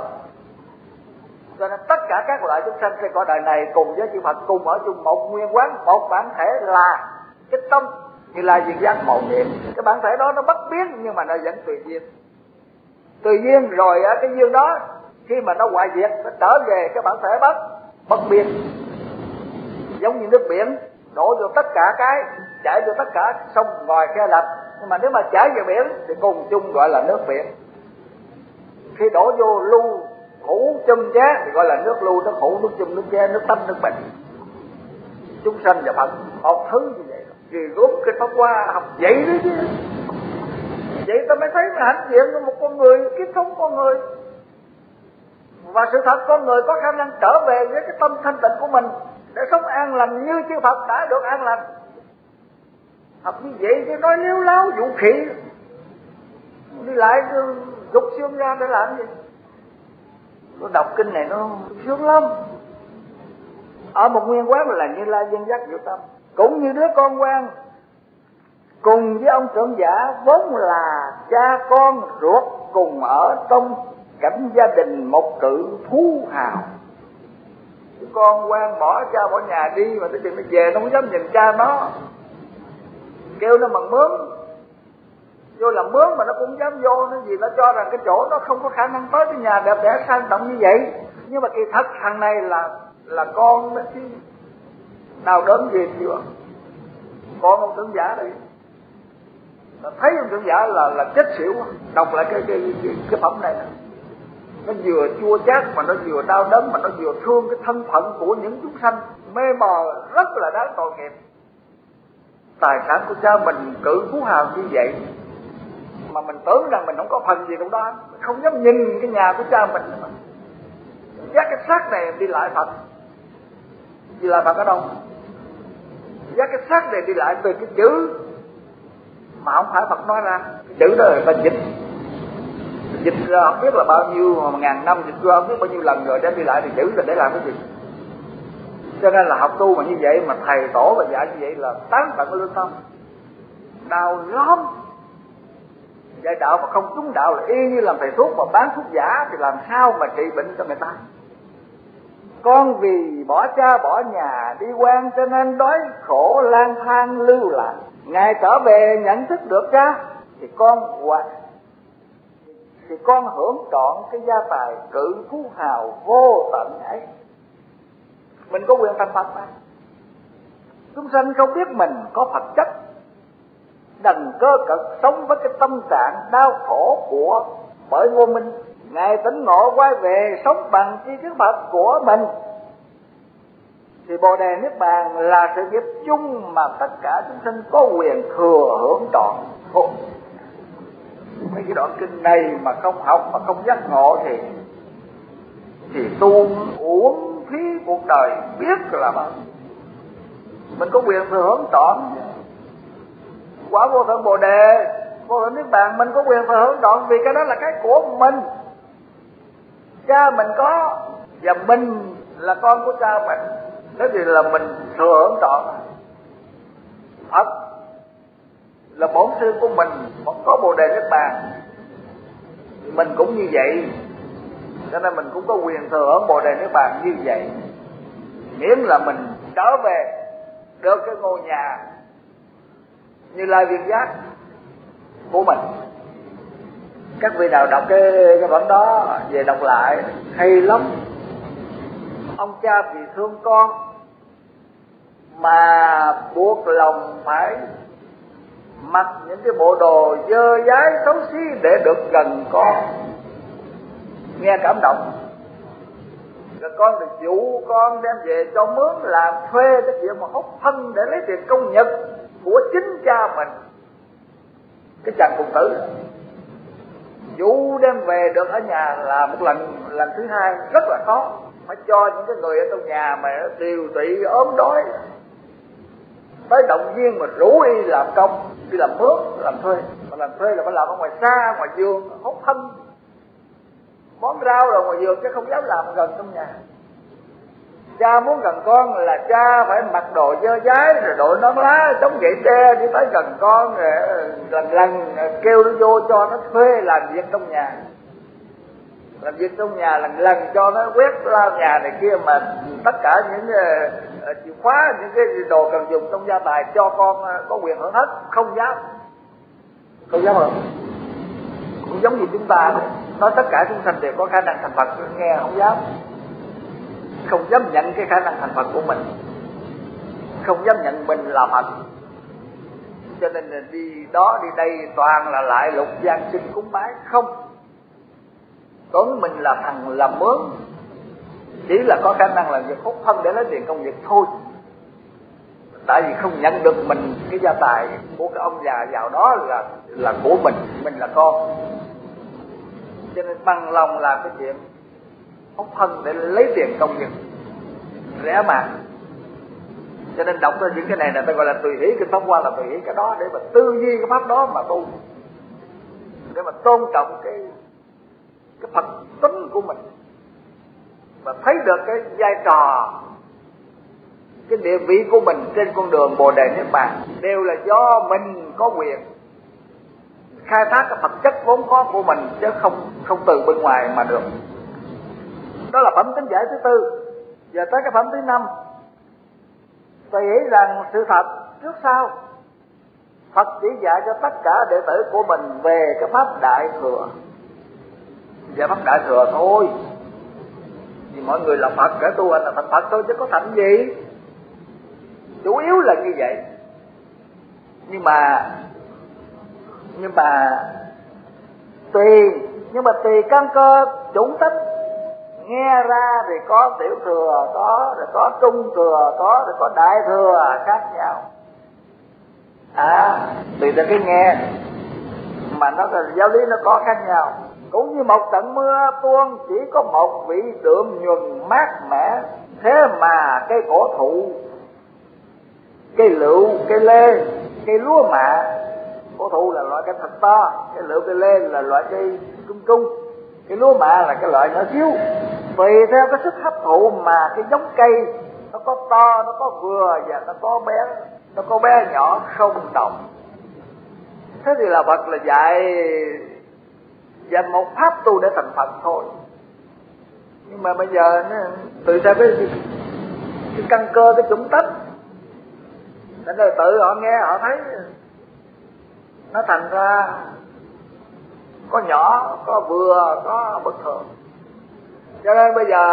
Cho nên tất cả các loại chúng sanh trên cõi đời này cùng với chư Phật, cùng ở chung một nguyên quán, một bản thể là cái tâm, như là diệt giác màu niệm cái bản thể đó nó bất biến, nhưng mà nó vẫn tùy duyên. Tùy duyên rồi cái duyên đó, khi mà nó hoại diệt, nó trở về cái bản thể bất bất biến. Giống như nước biển, đổ vô tất cả cái chảy cho tất cả sông, ngòi, khe lạch. Nhưng mà nếu mà chảy về biển thì cùng chung gọi là nước biển. Khi đổ vô lưu, hũ, chum ché thì gọi là nước lưu, nước hũ, nước chum, nước ché, nước tâm nước bình chúng sanh và phật, một thứ như vậy. Thì rốt cái pháp qua học vậy đấy chứ vậy ta mới thấy mà hãnh diện của một con người, kiếp sống con người. Và sự thật, con người có khả năng trở về với cái tâm thanh tịnh của mình để sống an lành như chư Phật đã được an lành học như vậy chứ nói nếu láo vũ khí. Đi lại dục xương ra để làm gì? Nó đọc kinh này nó sướng lắm. Ở một nguyên quán là như la dân giác diệu tâm. Cũng như đứa con quan, cùng với ông trưởng giả vốn là cha con ruột cùng ở trong cảnh gia đình một cự phú hào. Con quan bỏ cha, bỏ nhà đi mà tới chừng nó về, nó không dám nhìn cha nó kêu nó bằng mướn. Vô làm mướn mà nó cũng dám vô nó gì nó cho rằng cái chỗ nó không có khả năng tới cái nhà đẹp đẽ sang trọng như vậy. Nhưng mà kỳ thật thằng này là là con đó chứ. Nào đớn gì chưa? Con ông tướng giả đi là thấy ông tướng giả là là chết xỉu. Đọc lại cái cái cái, cái phẩm này nó vừa chua chát mà nó vừa đau đớn mà nó vừa thương cái thân phận của những chúng sanh. Mê mờ rất là đáng tội nghiệp tài sản của cha mình cử phú hào như vậy, mà mình tưởng rằng mình không có phần gì trong đó. Không dám nhìn cái nhà của cha mình mà giác cái xác này đi lại phật. Đi lại phật ở đâu? Giác cái xác này đi lại từ cái chữ mà không phải phật nói ra. Cái chữ đó là ta dịch. Dịch ra không biết là bao nhiêu ngàn năm dịch ra không biết bao nhiêu lần rồi, đem đi lại thì chữ là để làm cái gì? Cho nên là học tu mà như vậy mà thầy tổ và dạy như vậy là tán tận lương tâm. Đau lắm dạy đạo mà không trúng đạo là y như làm thầy thuốc mà bán thuốc giả thì làm sao mà trị bệnh cho người ta? Con vì bỏ cha bỏ nhà, đi quan cho nên đói khổ, lang thang, lưu lạc. Ngài trở về nhận thức được cha thì con hoặc thì con hưởng trọn cái gia tài cự phú hào vô tận ấy mình có quyền thành phật mà. Chúng sanh không biết mình có phật chất. Đành cơ cực sống với cái tâm trạng đau khổ của bởi vô minh. Ngài tỉnh ngộ quay về sống bằng chi kiến phật của mình. Thì bồ đề niết bàn là sự nghiệp chung mà tất cả chúng sinh có quyền thừa hưởng trọn. Thôi. Mấy cái đoạn kinh này mà không học mà không giác ngộ thì thì tu uống phí cuộc đời biết là bao mình có quyền thừa hưởng trọn. Quả vô thượng bồ đề, vô thượng niết bàn, mình có quyền thừa hưởng trọn vì cái đó là cái của mình. Cha mình có và mình là con của cha mình. Thế thì là mình thừa hưởng trọn. Phật là bổn sư của mình có bồ đề niết bàn. Mình cũng như vậy cho nên mình cũng có quyền thừa hưởng bồ đề niết bàn như vậy. Miễn là mình trở về được cái ngôi nhà như lai viên giác của mình. Các vị nào đọc cái cái bản đó về đọc lại, hay lắm. Ông cha vì thương con mà buộc lòng phải mặc những cái bộ đồ dơ dái xấu xí để được gần con nghe cảm động. Rồi con được dụ con đem về cho mướn làm thuê cái chuyện mà hút thân để lấy tiền công nhật của chính cha mình. Cái chàng cùng tử. Dụ đem về được ở nhà là một lần lần thứ hai, rất là khó. Phải cho những cái người ở trong nhà mà nó tiều tụy ốm đói. Tới động viên mà rủ đi làm công, đi làm mướn, làm thuê. Mà làm thuê là phải làm ở ngoài xa, ngoài vườn hốt thân món rau rồi ngoài vườn chứ không dám làm gần trong nhà. Cha muốn gần con là cha phải mặc đồ dơ dái, rồi đội nón lá, chống gậy tre, đi tới gần con, rồi ờ, lần lần ờ, kêu nó vô cho nó thuê làm việc trong nhà. Làm việc trong nhà lần lần cho nó quét lao nhà này kia mà tất cả những ờ, chìa khóa, những cái đồ cần dùng trong gia tài cho con có quyền hưởng hết, không dám. Không dám hưởng. Cũng giống như chúng ta nói tất cả chúng sanh đều có khả năng thành phật nghe không dám. Không dám nhận cái khả năng thành phật của mình. Không dám nhận mình là phật. Cho nên là đi đó, đi đây toàn là lại lục gian sinh cúng bái. Không. Tưởng mình là thằng làm mướn. Chỉ là có khả năng làm việc hút thân để lấy tiền công việc thôi. Tại vì không nhận được mình cái gia tài của cái ông già giàu đó là là của mình. Mình là con cho nên bằng lòng làm cái chuyện phóng thân để lấy tiền công việc, rẻ mạt. Cho nên đọc ra những cái này là ta gọi là tùy hỷ kinh pháp qua là tùy hỷ cái đó, để mà tư duy cái pháp đó mà tu. Để mà tôn trọng cái cái phật tính của mình. Và thấy được cái vai trò, cái địa vị của mình trên con đường bồ đề niết bàn đều là do mình có quyền khai thác cái phẩm chất vốn có của mình chứ không không từ bên ngoài mà được. Đó là phẩm tính giải thứ tư. Giờ tới cái phẩm thứ năm. Tôi nghĩ rằng sự thật trước sau, Phật chỉ dạy cho tất cả đệ tử của mình về cái pháp đại thừa. Về pháp đại thừa thôi. Vì mọi người là Phật cả tu hành là thành Phật thôi chứ có thành gì? Chủ yếu là như vậy. Nhưng mà nhưng mà tùy, nhưng mà tùy căn cơ chủng tích. Nghe ra thì có tiểu thừa, có, rồi có trung thừa, có, rồi có đại thừa, khác nhau. À tùy theo cái nghe, mà nó là giáo lý nó có khác nhau. Cũng như một trận mưa tuôn, chỉ có một vị đượm nhuần mát mẻ. Thế mà cây cổ thụ cây lựu cây lê cây lúa mạ cổ thụ là loại cây thật to cái lựu cây lê là loại cây trung trung. Cái lúa mạ là cái loại nhỏ xíu. Tùy theo cái sức hấp thụ mà cái giống cây nó có to nó có vừa và nó có bé nó có bé nhỏ không đồng. Thế thì là phật là dạy dạy một pháp tu để thành phật thôi. Nhưng mà bây giờ nó, tự ra cái cái căn cơ cái chủng tách nên là tự họ nghe họ thấy nó thành ra có nhỏ có vừa có bất thường. Cho nên bây giờ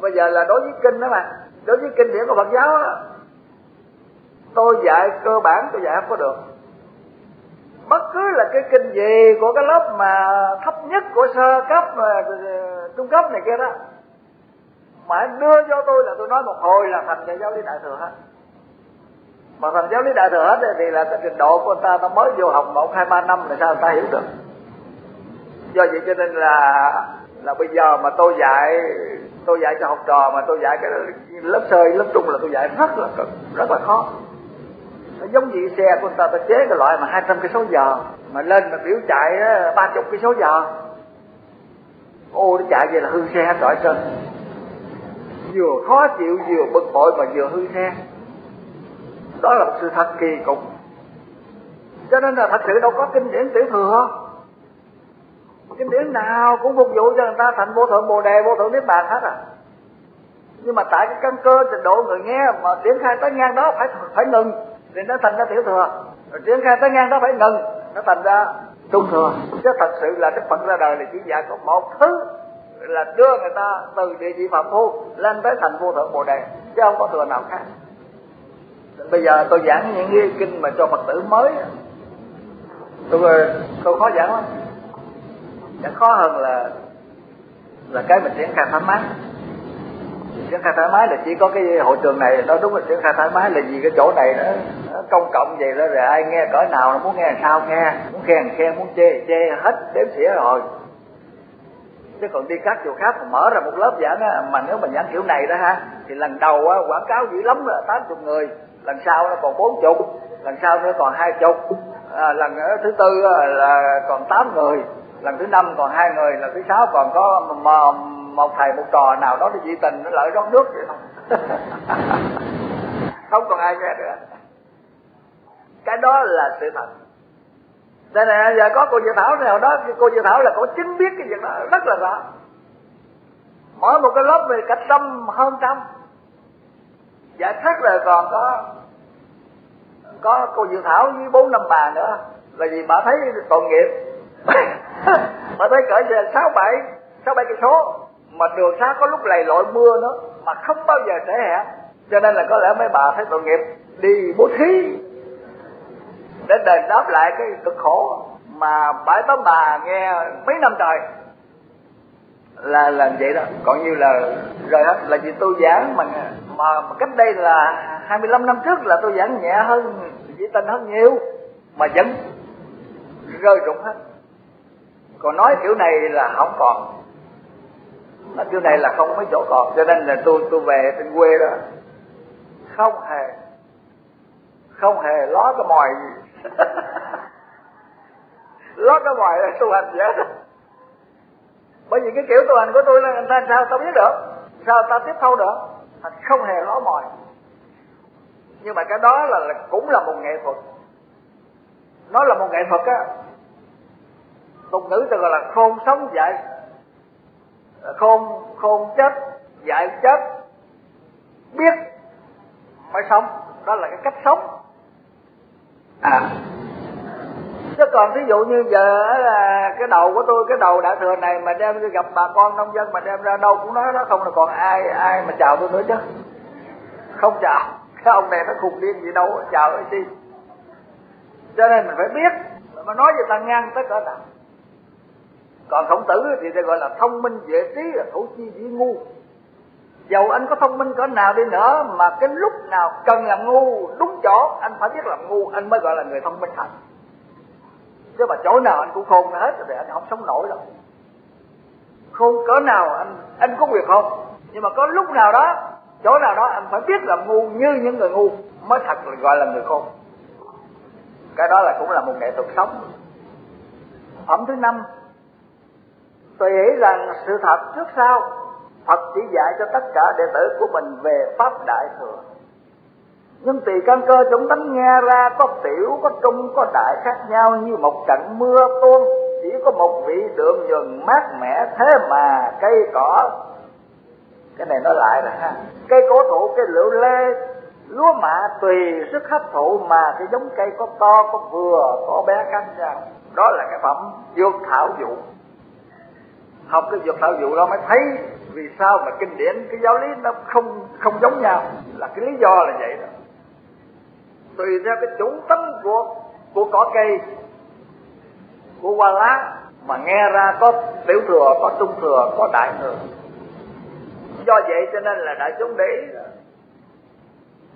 bây giờ là đối với kinh đó mà. Đối với kinh điển của phật giáo đó, tôi dạy cơ bản tôi dạy không có được. Bất cứ là cái kinh gì của cái lớp mà thấp nhất của sơ cấp mà trung cấp này kia đó mà anh đưa cho tôi là tôi nói một hồi là thành cái giáo lý đại thừa hết mà thành giáo lý đại thừa hết thì là cái trình độ của người ta nó mới vô học một, hai, ba năm là sao người ta hiểu được. Do vậy cho nên là là bây giờ mà tôi dạy tôi dạy cho học trò mà tôi dạy cái lớp sơ lớp trung là tôi dạy rất là cực, rất là khó. Nó giống như xe của người ta ta chế cái loại mà hai trăm cây số giờ. Mà lên mà biểu chạy ba chục cây số giờ. Ô, nó chạy về là hư xe hết rồi trơn. Vừa khó chịu, vừa bực bội mà vừa hư xe đó là một sự thật kỳ cục. Cho nên là thật sự đâu có kinh điển tiểu thừa. Kinh điển nào cũng phục vụ cho người ta, thành vô thượng bồ đề, vô thượng niết bàn hết à. Nhưng mà tại cái căn cơ, trình độ người nghe mà triển khai tới ngang đó phải phải ngừng, thì nó thành ra tiểu thừa. Rồi triển khai tới ngang đó phải ngừng, nó thành ra trung thừa. Chứ thật sự là đức phật ra đời là chỉ dạy có một thứ, là đưa người ta từ địa vị phạm phu lên tới thành vô thượng bồ đề, chứ không có thừa nào khác bây giờ tôi giảng những cái kinh mà cho phật tử mới tôi ờ, tôi khó giảng lắm. Giảng khó hơn là là cái mình triển khai thoải mái. Triển khai thoải mái là chỉ có cái hội trường này nó đúng là triển khai thoải mái là vì cái chỗ này nó, nó công cộng vậy đó rồi ai nghe cỡ nào nó muốn nghe sao nghe muốn khen khen muốn chê chê hết đếm xỉa rồi. Chứ còn đi các chùa khác mà mở ra một lớp giảng á mà nếu mà giảng kiểu này đó ha thì lần đầu á quảng cáo dữ lắm là tám chục người lần sau nó còn bốn chục lần sau nữa còn hai chục. À, lần thứ tư là còn tám người lần thứ năm còn hai người lần thứ sáu còn có một thầy một trò nào đó thì dị tình nó lợi rót nước vậy không không còn ai nghe nữa. Cái đó là sự thật. Đây này giờ có cô dự Thảo nào đó cô dự Thảo là cô chính biết cái việc đó rất là rõ. Mỗi một cái lớp về cách trăm hơn trăm. Dạ, giải khác là còn có có cô Dương Thảo với bốn, năm bà nữa. Là vì bà thấy tội nghiệp. Bà thấy cỡ giờ sáu, bảy sáu, bảy cây số. Mà đường xá có lúc lầy lội mưa nữa, mà không bao giờ trễ hẹn cho nên là có lẽ mấy bà thấy tội nghiệp. Đi bố thí, để đền đáp lại cái cực khổ mà bảy tấm bà nghe mấy năm trời là làm vậy đó. Còn như là rồi hết là vì tôi giảng mà mà, mà cách đây là 25 năm trước là tôi giảng nhẹ hơn dĩ tình hơn nhiều mà vẫn rơi rụng hết. Còn nói kiểu này là không còn. Nói kiểu này là không mấy chỗ còn cho nên là tôi tôi về trên quê đó. Không hề không hề ló cái mòi gì ló cái mòi là tu hành vậy bởi vì cái kiểu tu hành của tôi là người ta sao tao biết được? Sao tao tiếp thu được? Không hề ló mòi. Nhưng mà cái đó là, là cũng là một nghệ thuật. Nó là một nghệ thuật á. Tục ngữ tôi gọi là khôn sống dạy. Khôn khôn chết dạy chết. Biết phải sống. Đó là cái cách sống. À chứ còn ví dụ như giờ là cái đầu của tôi, cái đầu đại thừa này mà đem đi gặp bà con nông dân mà đem ra đâu cũng nói nó không là còn ai ai mà chào tôi nữa chứ. Không chào. Cái ông này nó khùng điên gì đâu, chào cái gì cho nên mình phải biết. Mà nói về ta ngang tới cỡ nào. Còn khổng tử thì ta gọi là thông minh dễ trí là thủ chi dĩ ngu. Dầu anh có thông minh cỡ nào đi nữa mà cái lúc nào cần làm ngu, đúng chỗ, anh phải biết làm ngu, anh mới gọi là người thông minh thật chứ mà chỗ nào anh cũng khôn hết rồi anh không sống nổi đâu. Khôn cỡ nào anh anh có quyền không? Nhưng mà có lúc nào đó, chỗ nào đó anh phải biết là ngu như những người ngu mới thật là gọi là người khôn. Cái đó là cũng là một nghệ thuật sống. Phẩm thứ năm tôi nghĩ rằng sự thật trước sau, Phật chỉ dạy cho tất cả đệ tử của mình về Pháp Đại Thừa. Nhưng tùy căn cơ chúng tánh nghe ra Có tiểu, có trung, có đại khác nhau Như một trận mưa tuôn. Chỉ có một vị đường nhường mát mẻ Thế mà cây cỏ. Cái này nói lại rồi ha. Cây cổ thụ, cây lựu lê Lúa mạ tùy sức hấp thụ Mà cái giống cây có to, có vừa, có bé khác nhau. Đó là cái phẩm dược thảo dụ. Học cái dược thảo dụ đó mới thấy vì sao mà kinh điển cái giáo lý nó không không giống nhau. Là cái lý do là vậy đó tùy theo cái chủ tính của của cỏ cây, của hoa lá, mà nghe ra có tiểu thừa, có trung thừa, có đại thừa. Do vậy cho nên là đại chúng để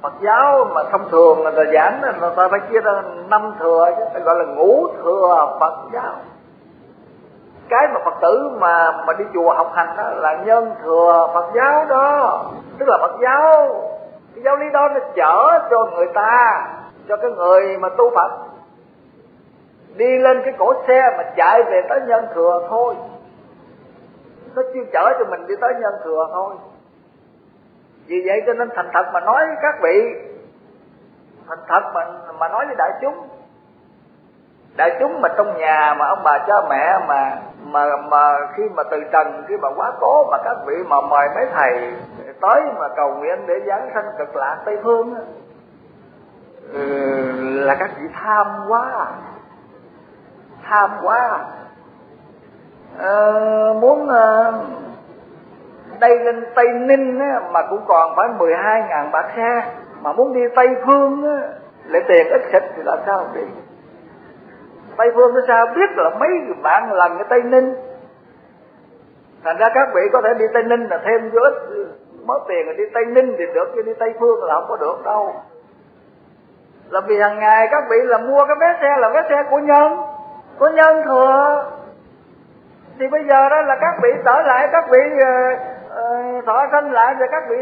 Phật giáo mà thông thường là người giảng người ta phải chia ra năm thừa chứ gọi là ngũ thừa Phật giáo. Cái mà phật tử mà mà đi chùa học hành đó là nhân thừa phật giáo đó, tức là phật giáo cái giáo lý đó nó chở cho người ta, cho cái người mà tu phật. Đi lên cái cổ xe mà chạy về tới nhân thừa thôi. Nó chưa chở cho mình đi tới nhân thừa thôi. Vì vậy cho nên thành thật mà nói với các vị. Thành thật mà mà nói với đại chúng. Đại chúng mà trong nhà mà ông bà cha mẹ mà mà mà khi mà từ trần, khi mà quá cố mà các vị mà mời mấy thầy tới mà cầu nguyện để giáng sanh cực lạc tây phương ừ, là các vị tham quá. Tham quá. À, muốn à, đây lên tây ninh á, mà cũng còn phải 12 ngàn bạc xe mà muốn đi tây phương á, lại tiền ít xịt thì làm sao đi? Tây Phương nó sao biết là mấy bạn lần cái Tây Ninh? Thành ra các vị có thể đi Tây Ninh là thêm vô ích. Mất tiền rồi đi Tây Ninh thì được chứ đi Tây Phương là không có được đâu. Là vì hàng ngày các vị là mua cái vé xe là vé xe của nhân Của nhân thừa. Thì bây giờ đó là các vị trở lại các vị uh, thọ sanh lại rồi các vị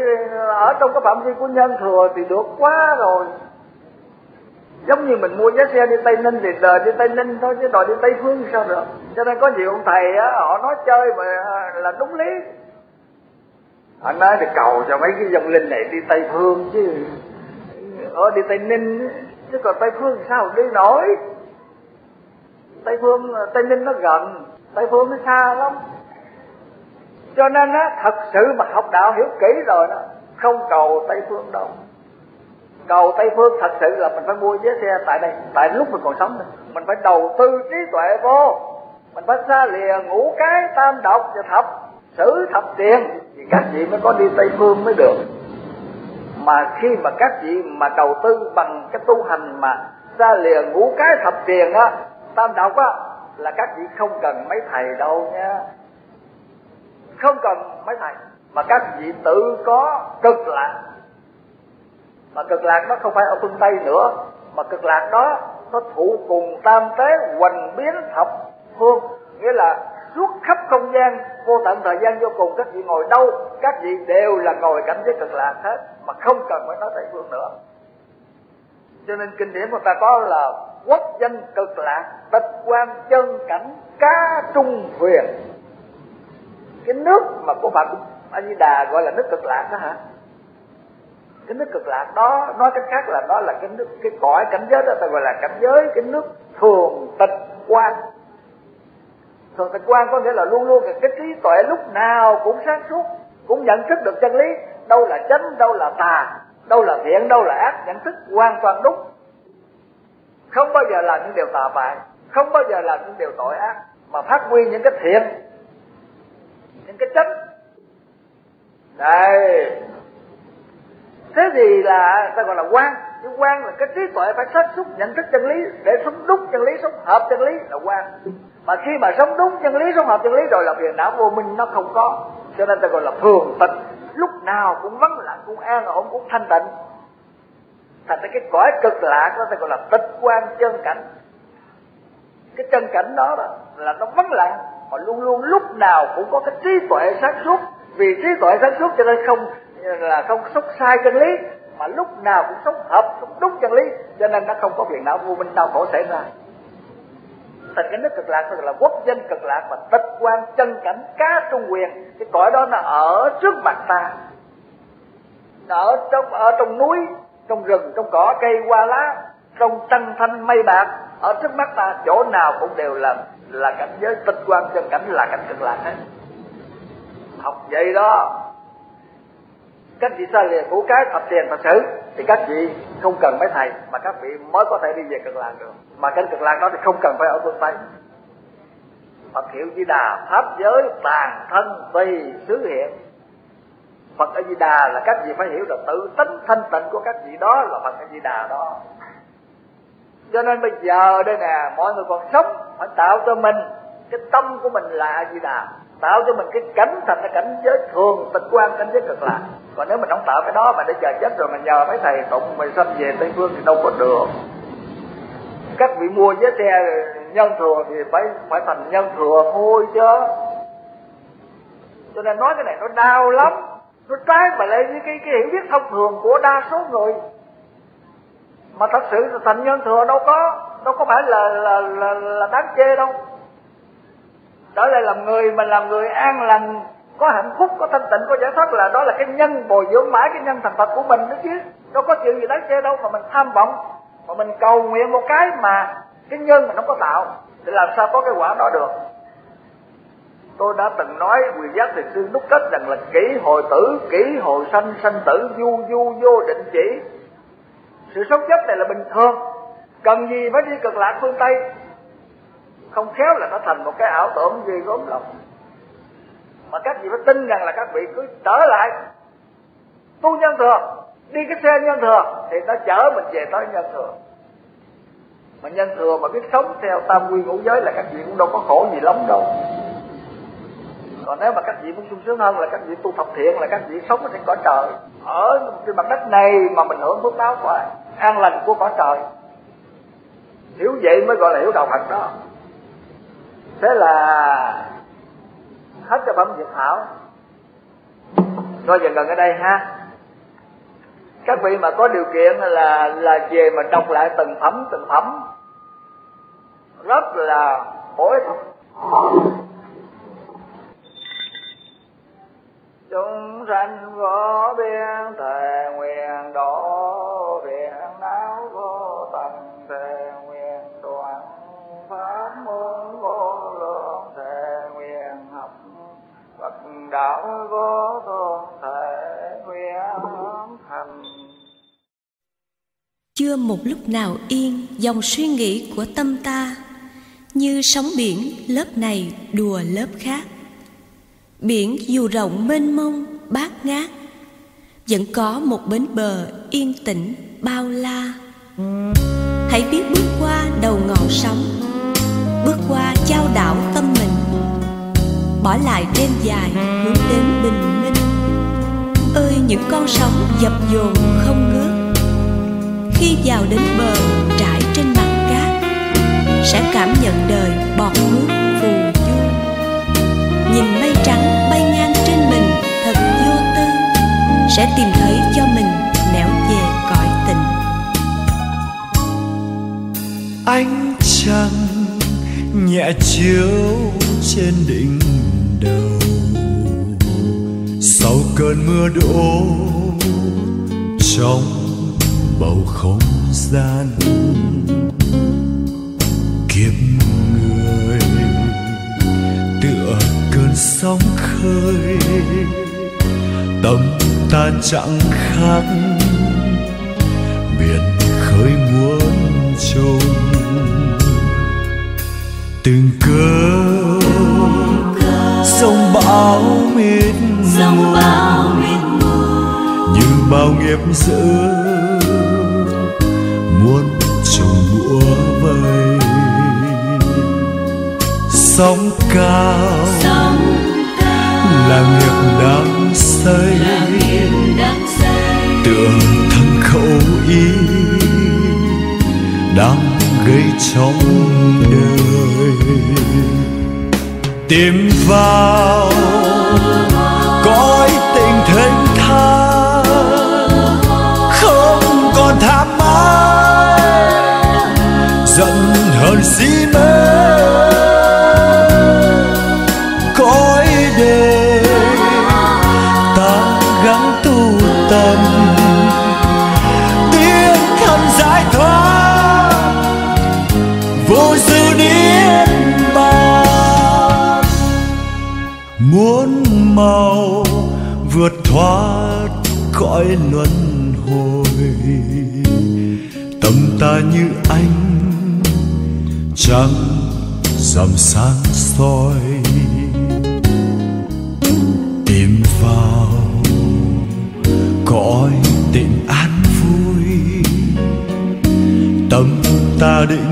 ở trong cái phạm vi của nhân thừa thì được quá rồi. Giống như mình mua vé xe đi tây ninh thì đời đi tây ninh thôi chứ đòi đi tây phương sao được? Cho nên có nhiều ông thầy á họ nói chơi mà à, là đúng lý anh nói thì cầu cho mấy cái dòng linh này đi tây phương chứ. Ở đi tây ninh chứ. Còn tây phương sao đi nổi? Tây phương, tây ninh nó gần, tây phương nó xa lắm. Cho nên á, thật sự mà học đạo hiểu kỹ rồi đó, không cầu tây phương đâu. Cầu tây phương thật sự là mình phải mua vé xe tại đây. Tại lúc mình còn sống này. mình phải đầu tư trí tuệ vô. Mình phải xa lìa ngũ cái tam độc và thập sử thập tiền, thì các vị mới có đi tây phương mới được. Mà khi mà các vị mà đầu tư bằng cái tu hành mà xa lìa ngũ cái thập tiền á, tam độc á, là các vị không cần mấy thầy đâu nha. Không cần mấy thầy, mà các vị tự có cực lạc. Mà cực lạc đó không phải ở phương tây nữa, mà cực lạc đó nó thụ cùng tam tế hoành biến thập phương. Nghĩa là suốt khắp không gian vô tận thời gian vô cùng, các vị ngồi đâu, các vị đều là ngồi cảnh giới cực lạc hết, mà không cần phải nói tây phương nữa. Cho nên kinh điển của ta có là quốc danh cực lạc tịch quan chân cảnh cá trung huyền. Cái nước mà của phật a di đà gọi là nước cực lạc đó hả? Cái nước cực lạc đó, nói cách khác là nó là cái nước, cái cõi cảnh giới đó, ta gọi là cảnh giới, cái nước thường tịch quan thường tịch quan có nghĩa là luôn luôn cái trí tuệ lúc nào cũng sáng suốt, cũng nhận thức được chân lý. Đâu là chánh, đâu là tà, đâu là thiện, đâu là ác, nhận thức hoàn toàn đúng. Không bao giờ làm những điều tà bại, không bao giờ làm những điều tội ác, mà phát huy những cái thiện, những cái chánh. Đây. Thế gì là ta gọi là quan nhưng quan là cái trí tuệ phải xác suốt, nhận thức chân lý để sống đúng chân lý, sống hợp chân lý là quan mà khi mà sống đúng chân lý sống hợp chân lý rồi là phiền não vô minh nó không có. Cho nên ta gọi là thường tịch lúc nào cũng vắng lặng cũng an ổn cũng thanh tịnh. Thành ra cái cõi cực lạc đó ta gọi là tịch quan chân cảnh. Cái chân cảnh đó, là, là nó vắng lặng mà luôn luôn lúc nào cũng có cái trí tuệ sáng suốt. Vì trí tuệ sáng suốt cho nên không là không sống sai chân lý mà lúc nào cũng sống hợp sống đúng chân lý. Cho nên nó không có phiền não vô minh đau khổ xảy ra thành cái nước cực lạc tức là quốc dân cực lạc và tịch quan chân cảnh cá trung quyền. Cái cõi đó nó ở trước mặt ta. Nó ở trong ở trong núi, trong rừng, trong cỏ, cây hoa lá, trong trăng thanh mây bạc. Ở trước mắt ta, chỗ nào cũng đều là là cảnh giới tịch quan chân cảnh, là cảnh cực lạc hết. Học vậy đó. Các vị sa liền của cái thập tiền thật sự thì các vị không cần mấy thầy, mà các vị mới có thể đi về cực lạc được. Mà cái cực lạc đó thì không cần phải ở phương tây. Phật hiệu Di Đà, pháp giới tàn thân tùy xứ hiện. Phật A Di Đà là các vị phải hiểu là tự tính thanh tịnh của các vị đó là Phật A Di Đà đó. Cho nên bây giờ đây nè, mọi người còn sống phải tạo cho mình, cái tâm của mình là A Di Đà tạo cho mình cái cảnh thành cái cảnh giới thường tịch quan cảnh giới cực lạc. Còn nếu mình không tạo cái đó mà để chờ chết rồi mình nhờ mấy thầy tụng mình sanh về tây phương thì đâu có được. Các vị mua vé xe nhân thừa thì phải phải thành nhân thừa thôi chứ. Cho nên nói cái này nó đau lắm. Nó trái mà lại với cái, cái hiểu biết thông thường của đa số người. Mà thật sự thành nhân thừa đâu có đâu có phải là là là, là đáng chê đâu trở lại làm người mình làm người an lành, có hạnh phúc, có thanh tịnh, có giải thoát là đó là cái nhân bồi dưỡng mãi, cái nhân thành phật của mình đó chứ. Đâu có chuyện gì đáng chê đâu, mà mình tham vọng, mà mình cầu nguyện một cái mà cái nhân mình không có tạo, thì làm sao có cái quả đó được. Tôi đã từng nói quyền giác thiền sư đúc kết rằng là kỹ hồi tử kỹ hồi sanh sanh tử, du du, vô, định chỉ. Sự sống chết này là bình thường, cần gì phải đi cực lạc phương tây? Không khéo là nó thành một cái ảo tưởng gì gốm lắm. Mà các vị phải tin rằng là các vị cứ trở lại. Tu nhân thừa, đi cái xe nhân thừa, thì nó chở mình về tới nhân thừa. Mà nhân thừa mà biết sống theo tam quy ngũ giới là các vị cũng đâu có khổ gì lắm đâu. Còn nếu mà các vị muốn sung sướng hơn là các vị tu thập thiện, là các vị sống ở trên cõi trời. Ở trên mặt đất này mà mình hưởng phước báo của an lành của cõi trời. Hiểu vậy mới gọi là hiểu đạo Phật đó thế là hết cho phẩm diệt thảo. Coi dần gần ở đây ha. Các vị mà có điều kiện là là về mà đọc lại từng phẩm từng phẩm. Rất là bổ ích. Chúng sanh vô biên thề nguyện độ vô thượng thể nguyện thành. Chưa một lúc nào yên dòng suy nghĩ của tâm ta, như sóng biển lớp này đùa lớp khác. Biển dù rộng mênh mông, bát ngát, vẫn có một bến bờ yên tĩnh, bao la. Hãy biết bước qua đầu ngọn sóng, bước qua trao đảo tâm mình bỏ lại đêm dài, hướng đến bình minh. Ơi, những con sóng dập dồn không ngớt. Khi vào đến bờ, trải trên mặt cát, sẽ cảm nhận đời bọt nước phù du. Nhìn mây trắng bay ngang trên mình, thật vô tư, sẽ tìm thấy cho mình nẻo về cõi tình. Ánh trăng nhẹ chiếu trên đỉnh đầu. Sau cơn mưa đổ, trong bầu không gian, kiếp người tựa cơn sóng khơi, tâm ta chẳng khác, biển khơi muốn trôi từng cơn sông bão mịt mù như bao nghiệp dữ muốn trồng búa vây. Sóng cao sông là nghiệp đang xây. tựa thân khẩu ý đang gây trong đời. Tìm vào cõi tình thênh thang. Không còn tham ái giận hờn si mê. Cõi đời ta gắng tu tâm. Tiếng thân giải thoát, vô sự niết bàn. Muốn màu thoát cõi luân hồi. Tâm ta như anh trăng dầm sáng soi. Tìm vào cõi tình an vui. Tâm ta định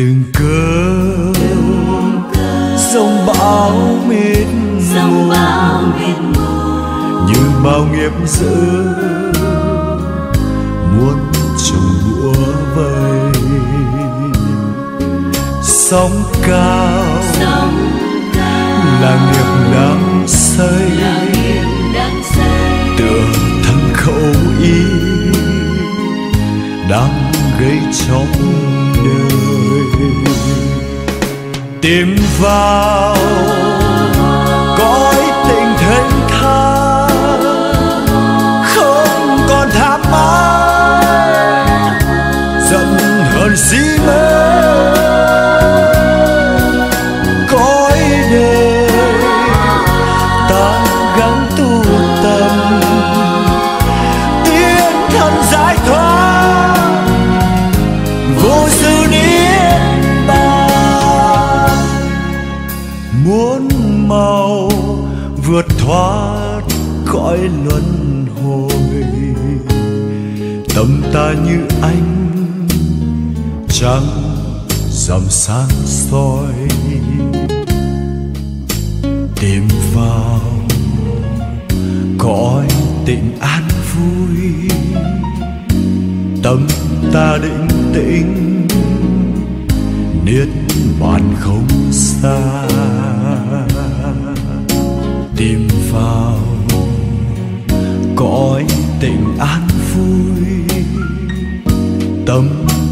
từng cơn. Sông bão mịt mù. như bao nghiệp dữ. Muốn trồng búa vây sóng cao. Là nghiệp đang xây. Tựa thân khẩu ý đang gây trong tìm vào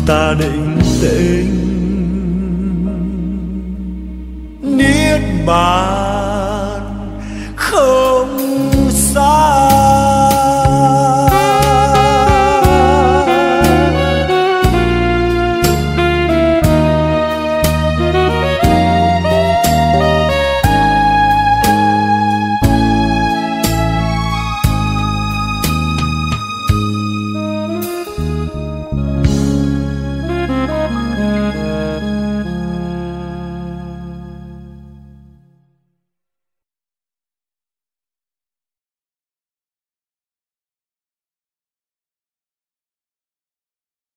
ta định